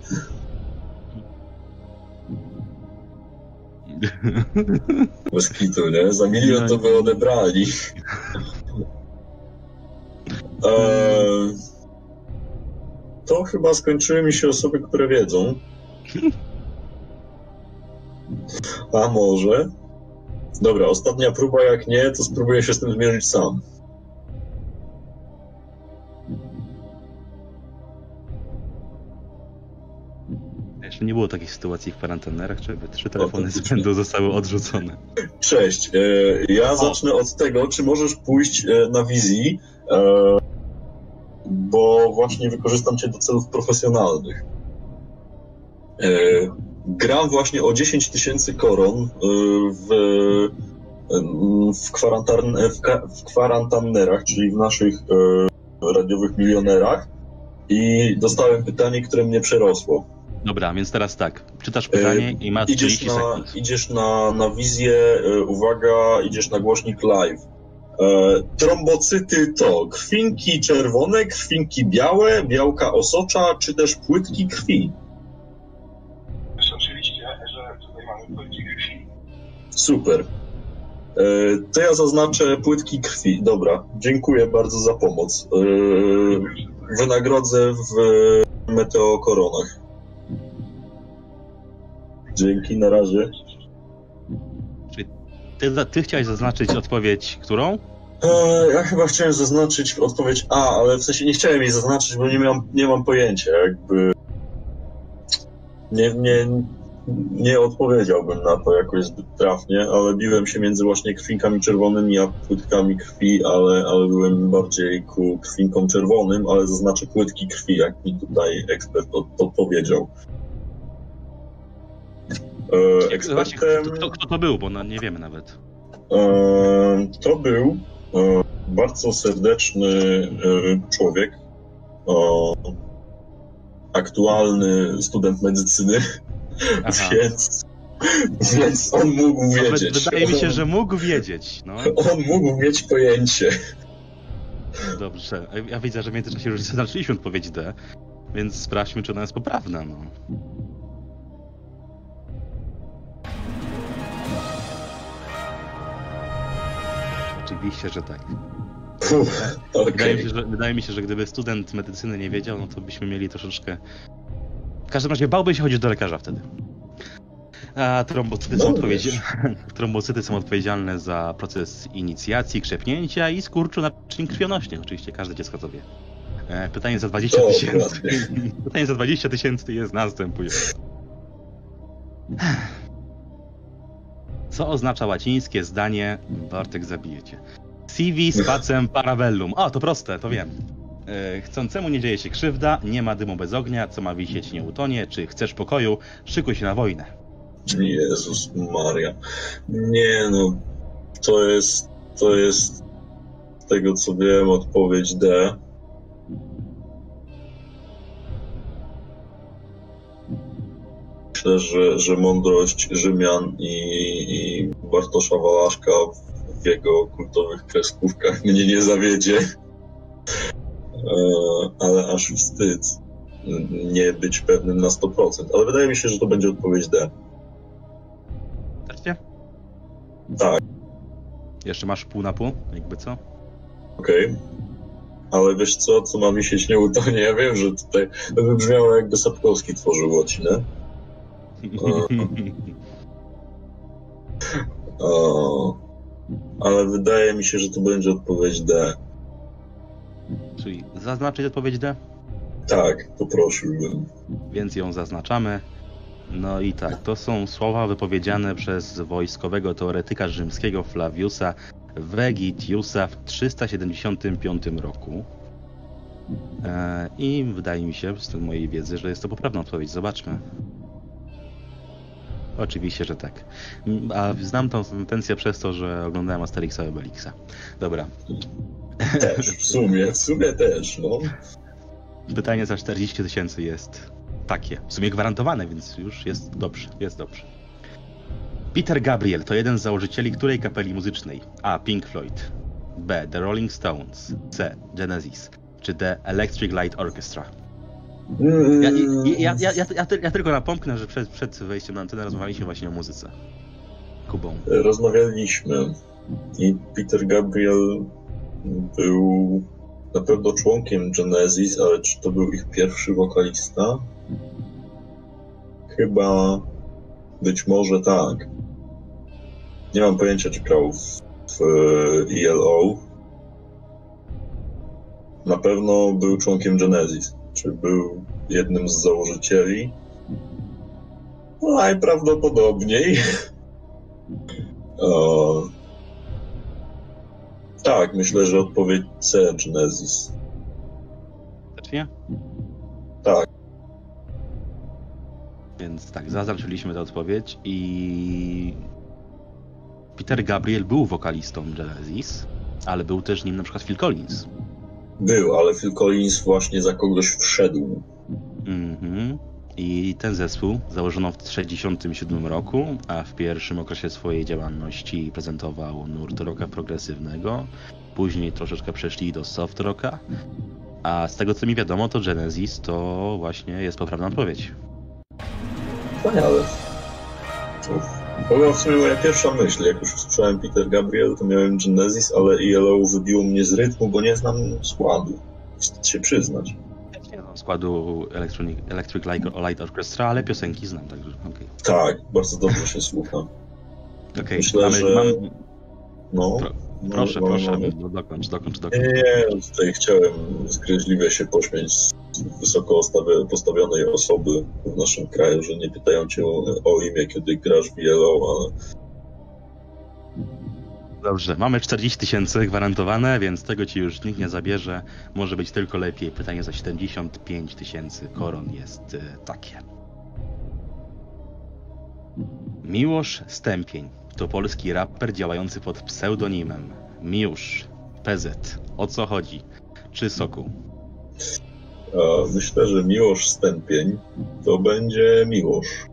[SPEAKER 11] Bez kitu, nie? Za milion to by odebrali. Eee, to chyba skończyły mi się osoby, które wiedzą. A może? Dobra, ostatnia próba, jak nie, to spróbuję się z tym zmierzyć sam.
[SPEAKER 1] Jeszcze nie było takich sytuacji w kwarantannerach, żeby trzy telefony z rzędu zostały odrzucone.
[SPEAKER 11] Cześć, e, ja zacznę od tego, czy możesz pójść e, na wizji, e, bo właśnie wykorzystam cię do celów profesjonalnych. E, gram właśnie o 10 tysięcy koron e, w, w, kwarantan, w, ka- w kwarantannerach, czyli w naszych e, radiowych milionerach i dostałem pytanie, które mnie przerosło.
[SPEAKER 1] Dobra, więc teraz tak. Czytasz pytanie i masz
[SPEAKER 11] Idziesz
[SPEAKER 1] 30
[SPEAKER 11] na,
[SPEAKER 1] sekund.
[SPEAKER 11] idziesz na, na wizję, e, uwaga, idziesz na głośnik live. E, trombocyty to krwinki czerwone, krwinki białe, białka osocza, czy też płytki krwi.
[SPEAKER 10] Oczywiście, że tutaj mamy płytki krwi.
[SPEAKER 11] Super. E, to ja zaznaczę płytki krwi. Dobra, dziękuję bardzo za pomoc. E, wynagrodzę w meteokoronach. Dzięki, na razie.
[SPEAKER 1] Ty, ty chciałeś zaznaczyć odpowiedź, którą?
[SPEAKER 11] E, ja chyba chciałem zaznaczyć odpowiedź A, ale w sensie nie chciałem jej zaznaczyć, bo nie mam, nie mam pojęcia, jakby. Nie, nie, nie odpowiedziałbym na to jakoś zbyt trafnie, ale biłem się między właśnie krwinkami czerwonymi a płytkami krwi, ale, ale byłem bardziej ku krwinkom czerwonym, ale zaznaczę płytki krwi, jak mi tutaj ekspert od- E,
[SPEAKER 1] Właśnie,
[SPEAKER 11] ekspertem...
[SPEAKER 1] kto, kto, kto to był, bo no, nie wiemy nawet.
[SPEAKER 11] E, To był e, bardzo serdeczny człowiek, aktualny student medycyny,
[SPEAKER 1] Aha.
[SPEAKER 11] więc, więc on mógł wiedzieć.
[SPEAKER 1] Wydaje mi się, że mógł wiedzieć. No,
[SPEAKER 11] On mógł mieć pojęcie.
[SPEAKER 1] dobrze. Ja widzę, że w międzyczasie już zaznaczyliśmy odpowiedź D, więc sprawdźmy, czy ona jest poprawna. No. Oczywiście, że tak.
[SPEAKER 11] Uff,
[SPEAKER 1] Wydaje, mi się, że, wydaje mi się, że gdyby student medycyny nie wiedział, no to byśmy mieli troszeczkę. W każdym razie bałby się chodzić do lekarza wtedy. A trombocyty, są
[SPEAKER 11] No,
[SPEAKER 1] odpowiedzi...
[SPEAKER 11] wiesz.
[SPEAKER 1] trombocyty są odpowiedzialne za proces inicjacji, krzepnięcia i skurczu naczyń krwionośnych. Oczywiście każde dziecko to wie. E, Pytanie za 20
[SPEAKER 11] To
[SPEAKER 1] tysięcy. Pytanie za 20 tysięcy jest następujące. Co oznacza łacińskie zdanie Bartek zabijecie? Civi spacem parabellum. O, to proste, to wiem. E, Chcącemu nie dzieje się krzywda, nie ma dymu bez ognia, co ma wisieć nie utonie. Czy chcesz pokoju? Szykuj się na wojnę.
[SPEAKER 11] Jezus Maria. Nie no, to jest, to jest, z tego co wiem, odpowiedź D. Myślę, że, że mądrość Rzymian i, i Bartosza Walaszka w jego kultowych kreskówkach mnie nie zawiedzie. E, ale aż wstyd nie być pewnym na 100%. Ale wydaje mi się, że to będzie odpowiedź D.
[SPEAKER 1] Chcecie?
[SPEAKER 11] Tak.
[SPEAKER 1] Jeszcze masz pół na pół, jakby co?
[SPEAKER 11] Okej. Ale wiesz co, co ma wisieć nie utonie? Ja wiem, że tutaj to wybrzmiało jakby Sapkowski tworzył łacinę. O, ale wydaje mi się, że to będzie odpowiedź D.
[SPEAKER 1] Czyli zaznaczyć odpowiedź D?
[SPEAKER 11] Tak, poprosiłbym.
[SPEAKER 1] Więc ją zaznaczamy. No i tak, to są słowa wypowiedziane przez wojskowego teoretyka rzymskiego Flaviusa Vegitiusa w 375 roku. E, I wydaje mi się, z tej mojej wiedzy, że jest to poprawna odpowiedź. Zobaczmy. Oczywiście, że tak. A znam tą sentencję przez to, że oglądałem Asterixa i Obelixa. Dobra.
[SPEAKER 11] Też, w sumie, w sumie też, no.
[SPEAKER 1] Pytanie za 40 tysięcy jest takie. W sumie gwarantowane, więc już jest dobrze, jest dobrze. Peter Gabriel to jeden z założycieli której kapeli muzycznej? A. Pink Floyd. B. The Rolling Stones. C. Genesis. Czy D. Electric Light Orchestra? Ja, ja, ja, ja, ja, ja, ty- ja tylko napomknę, że przed, przed wejściem na antenę rozmawialiśmy właśnie o muzyce. Kubą.
[SPEAKER 11] Rozmawialiśmy i Peter Gabriel był na pewno członkiem Genesis, ale czy to był ich pierwszy wokalista? Chyba być może tak. Nie mam pojęcia, czy grał w, w ELO. Na pewno był członkiem Genesis. Czy był jednym z założycieli? No, Najprawdopodobniej. O, tak, myślę, że odpowiedź C, Genesis.
[SPEAKER 1] Faktycznie?
[SPEAKER 11] Tak.
[SPEAKER 1] Więc tak, zaznaczyliśmy tę odpowiedź i Peter Gabriel był wokalistą Genesis, ale był też nim na przykład Phil Collins.
[SPEAKER 11] Był, ale Phil Collins właśnie za kogoś wszedł.
[SPEAKER 1] Mhm. I ten zespół założono w 1967 roku, a w pierwszym okresie swojej działalności prezentował nurt rocka progresywnego. Później troszeczkę przeszli do soft rocka. A z tego co mi wiadomo, to Genesis to właśnie jest poprawna odpowiedź.
[SPEAKER 11] Wspaniale. To była w sumie moja pierwsza myśl. Jak już usłyszałem Peter Gabriel, to miałem Genesis, ale ELO wybiło mnie z rytmu, bo nie znam składu. Wstyd się przyznać.
[SPEAKER 1] Nie znam składu Electronic, Electric Light Orchestra, ale piosenki znam, także okej.
[SPEAKER 11] Tak, bardzo dobrze się słucha.
[SPEAKER 1] Okej,
[SPEAKER 11] Myślę,
[SPEAKER 1] mamy,
[SPEAKER 11] że-
[SPEAKER 1] mam,
[SPEAKER 11] No.
[SPEAKER 1] Pro- proszę,
[SPEAKER 11] no,
[SPEAKER 1] proszę,
[SPEAKER 11] no.
[SPEAKER 1] dokończ, dokończ,
[SPEAKER 11] Nie,
[SPEAKER 1] dokończ.
[SPEAKER 11] nie, tutaj chciałem zgryźliwie się pośmiać z wysoko ostawi- postawionej osoby w naszym kraju, że nie pytają cię o, o imię, kiedy grasz w Yellow, ale
[SPEAKER 1] Dobrze, mamy 40 tysięcy gwarantowane, więc tego ci już nikt nie zabierze. Może być tylko lepiej. Pytanie za 75 tysięcy koron jest y, takie. Miłosz Stępień to polski raper działający pod pseudonimem Miusz PZ. O co chodzi? Czy Soku?
[SPEAKER 11] A myślę, że Miłosz Stępień to będzie Miłosz.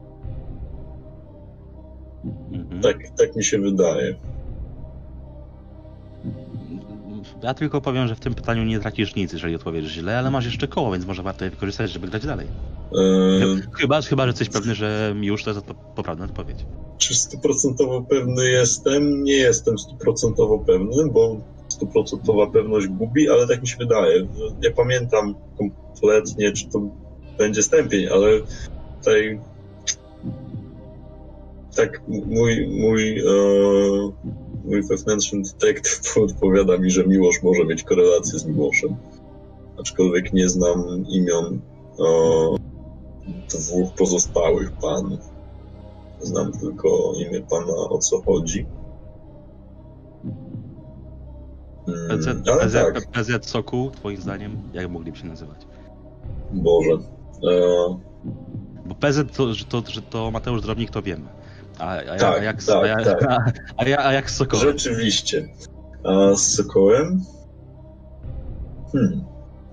[SPEAKER 1] Mhm.
[SPEAKER 11] Tak, tak mi się wydaje.
[SPEAKER 1] Ja tylko powiem, że w tym pytaniu nie tracisz nic, jeżeli odpowiesz źle, ale masz jeszcze koło, więc może warto je wykorzystać, żeby grać dalej.
[SPEAKER 11] Eee,
[SPEAKER 1] Chyba, chyba że jesteś pewny, że Miusz to jest po- poprawna odpowiedź.
[SPEAKER 11] czy stuprocentowo pewny jestem? Nie jestem stuprocentowo pewny, bo stuprocentowa pewność gubi, ale tak mi się wydaje. Nie pamiętam kompletnie, czy to będzie stępień, ale tutaj tak mój, mój, e, mój wewnętrzny detektyw podpowiada mi, że Miłosz może mieć korelację z Miłoszem. Aczkolwiek nie znam imion e, dwóch pozostałych panów. Znam tylko imię pana, o co chodzi.
[SPEAKER 1] PZ,
[SPEAKER 11] ale
[SPEAKER 1] PZ,
[SPEAKER 11] tak,
[SPEAKER 1] PZ Sokół, twoim zdaniem, jak mogliby się nazywać?
[SPEAKER 11] Boże. E,
[SPEAKER 1] Bo PZ to, że to, że to Mateusz Drobnik to wiemy. A, a,
[SPEAKER 11] Tak,
[SPEAKER 1] a, jak, z-
[SPEAKER 11] tak,
[SPEAKER 1] a,
[SPEAKER 11] tak.
[SPEAKER 1] a, a, ja- a jak z Sokołem?
[SPEAKER 11] rzeczywiście. A z Sokołem? Hmm.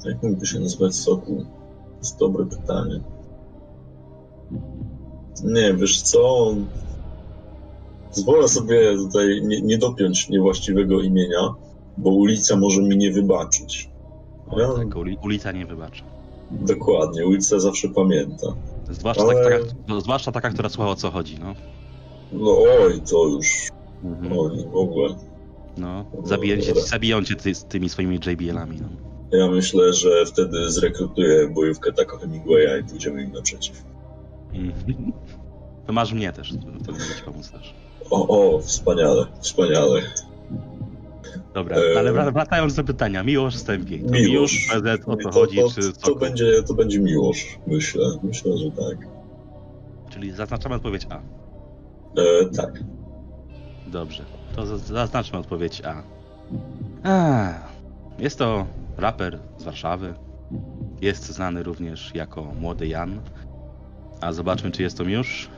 [SPEAKER 11] Jak mógłby się nazywać Sokół? To jest dobre pytanie. Nie, wiesz co? Zwolę sobie tutaj nie, nie dopiąć niewłaściwego imienia, bo ulica może mi nie wybaczyć. Ja,
[SPEAKER 1] tak, uli, ulica nie wybacza.
[SPEAKER 11] dokładnie, ulica zawsze pamięta.
[SPEAKER 1] Zwłaszcza,
[SPEAKER 11] Ale-
[SPEAKER 1] taka, no, zwłaszcza taka, która słucha o co chodzi, no.
[SPEAKER 11] No oj, to już,
[SPEAKER 1] Mhm.
[SPEAKER 11] oj, w ogóle.
[SPEAKER 1] No, zabiją cię, zabiją cię ty, z tymi swoimi JBL-ami, no.
[SPEAKER 11] Ja myślę, że wtedy zrekrutuję bojówkę Taco Hemingwaya i pójdziemy im naprzeciw.
[SPEAKER 1] Mhm. To masz mnie też, to ci pomóc też.
[SPEAKER 11] O, o, wspaniale, wspaniale.
[SPEAKER 1] Dobra, ale wra- wracając do pytania, Miłosz Stępień. To
[SPEAKER 11] Miłosz.
[SPEAKER 1] Miłosz, PZ, o co
[SPEAKER 11] to,
[SPEAKER 1] chodzi,
[SPEAKER 11] to,
[SPEAKER 1] czy
[SPEAKER 11] to, będzie, to będzie miłość, myślę. Myślę, że tak.
[SPEAKER 1] Czyli zaznaczamy odpowiedź A.
[SPEAKER 11] E, tak.
[SPEAKER 1] Dobrze, to zaznaczmy odpowiedź A. A. Jest to raper z Warszawy. Jest znany również jako Młody Jan. A zobaczmy, czy jest to Miusz.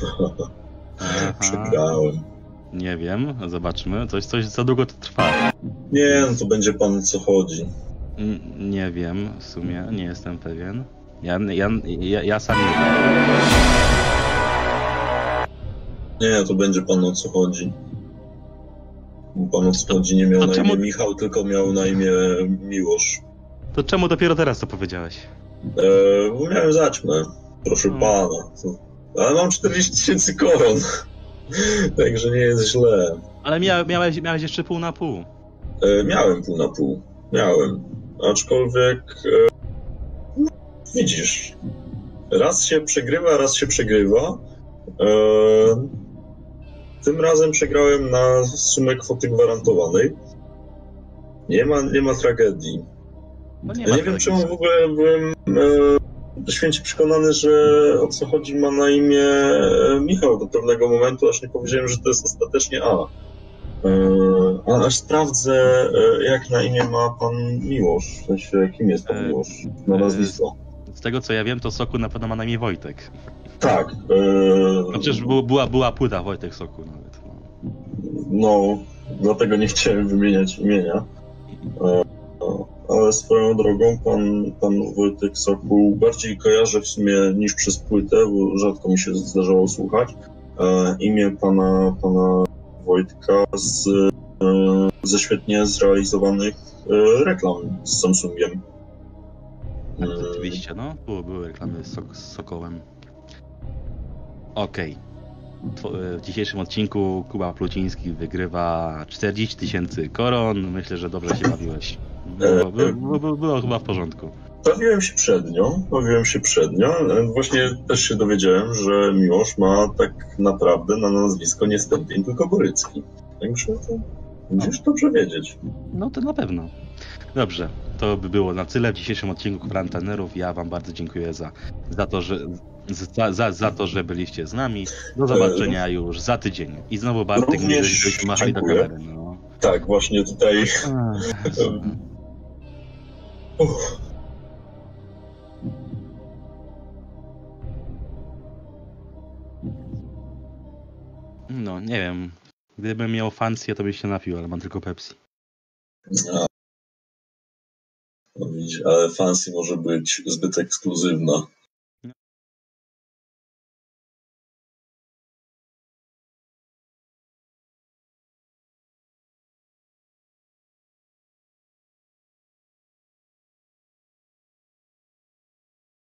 [SPEAKER 11] Przegrałem.
[SPEAKER 1] nie wiem, zobaczmy. Coś, coś za długo to trwa.
[SPEAKER 11] Nie, no to będzie pan o co chodzi.
[SPEAKER 1] N- Nie wiem, w sumie, nie jestem pewien. Ja, ja, ja, ja sam nie wiem.
[SPEAKER 11] Nie, to będzie pan o co chodzi. Pan o co chodzi nie miał
[SPEAKER 1] to
[SPEAKER 11] na
[SPEAKER 1] czemu-
[SPEAKER 11] imię Michał, tylko miał na imię Miłosz.
[SPEAKER 1] To czemu dopiero teraz to powiedziałeś?
[SPEAKER 11] E, bo miałem zaćmę, proszę
[SPEAKER 1] Hmm.
[SPEAKER 11] pana. Ale mam 40 tysięcy koron. Także nie jest źle.
[SPEAKER 1] Ale mia, miałeś, miałeś jeszcze pół na pół.
[SPEAKER 11] E, miałem pół na pół. Miałem. Aczkolwiek e, no, widzisz. Raz się przegrywa, raz się przegrywa. E, tym razem przegrałem na sumę kwoty gwarantowanej. Nie ma, nie ma tragedii.
[SPEAKER 1] No nie,
[SPEAKER 11] Ja
[SPEAKER 1] ma
[SPEAKER 11] nie wiem, czemu w ogóle byłem e, święcie przekonany, że o co chodzi ma na imię e, Michał do pewnego momentu, aż nie powiedziałem, że to jest ostatecznie A. E, a aż sprawdzę, e, jak na imię ma pan Miłosz. W sensie, kim jest pan
[SPEAKER 1] E,
[SPEAKER 11] Miłosz? Na nazwisko.
[SPEAKER 1] Z tego co ja wiem, to Soku na pewno ma na imię Wojtek.
[SPEAKER 11] Tak.
[SPEAKER 1] No przecież była, była płyta Wojtek Soku nawet. No.
[SPEAKER 11] no, dlatego nie chciałem wymieniać imienia. E, ale swoją drogą pan, pan Wojtek Sokół bardziej kojarzę w sumie niż przez płytę, bo rzadko mi się zdarzało słuchać. E, imię pana, pana Wojtka z, e, ze świetnie zrealizowanych e, reklam z Samsungiem.
[SPEAKER 1] Tak,
[SPEAKER 11] Mm,
[SPEAKER 1] rzeczywiście, no. Były, były reklamy z, sok, z Sokołem. Okej. Tw- W dzisiejszym odcinku Kuba Pluciński wygrywa 40 tysięcy koron. Myślę, że dobrze się bawiłeś. Było, było, było, było, chyba w porządku.
[SPEAKER 11] Bawiłem się przed nią, bawiłem się przed nią. E, Właśnie też się dowiedziałem, że Miłosz ma tak naprawdę na nazwisko nie Stępień, tylko Borycki. Także to musisz dobrze wiedzieć.
[SPEAKER 1] No to na pewno. Dobrze, to by było na tyle w dzisiejszym odcinku Kwarantannerów. Ja wam bardzo dziękuję za, za, to, że, za, za, za to, że byliście z nami. Do zobaczenia już za tydzień. I znowu Bartek
[SPEAKER 11] Również
[SPEAKER 1] nie żebyśmy machali do kamery. No.
[SPEAKER 11] Tak, właśnie tutaj. Uff.
[SPEAKER 1] No, nie wiem. Gdybym miał fancję, to byś się napił, ale mam tylko Pepsi.
[SPEAKER 11] A. No widzisz, ale fancy może być zbyt ekskluzywna.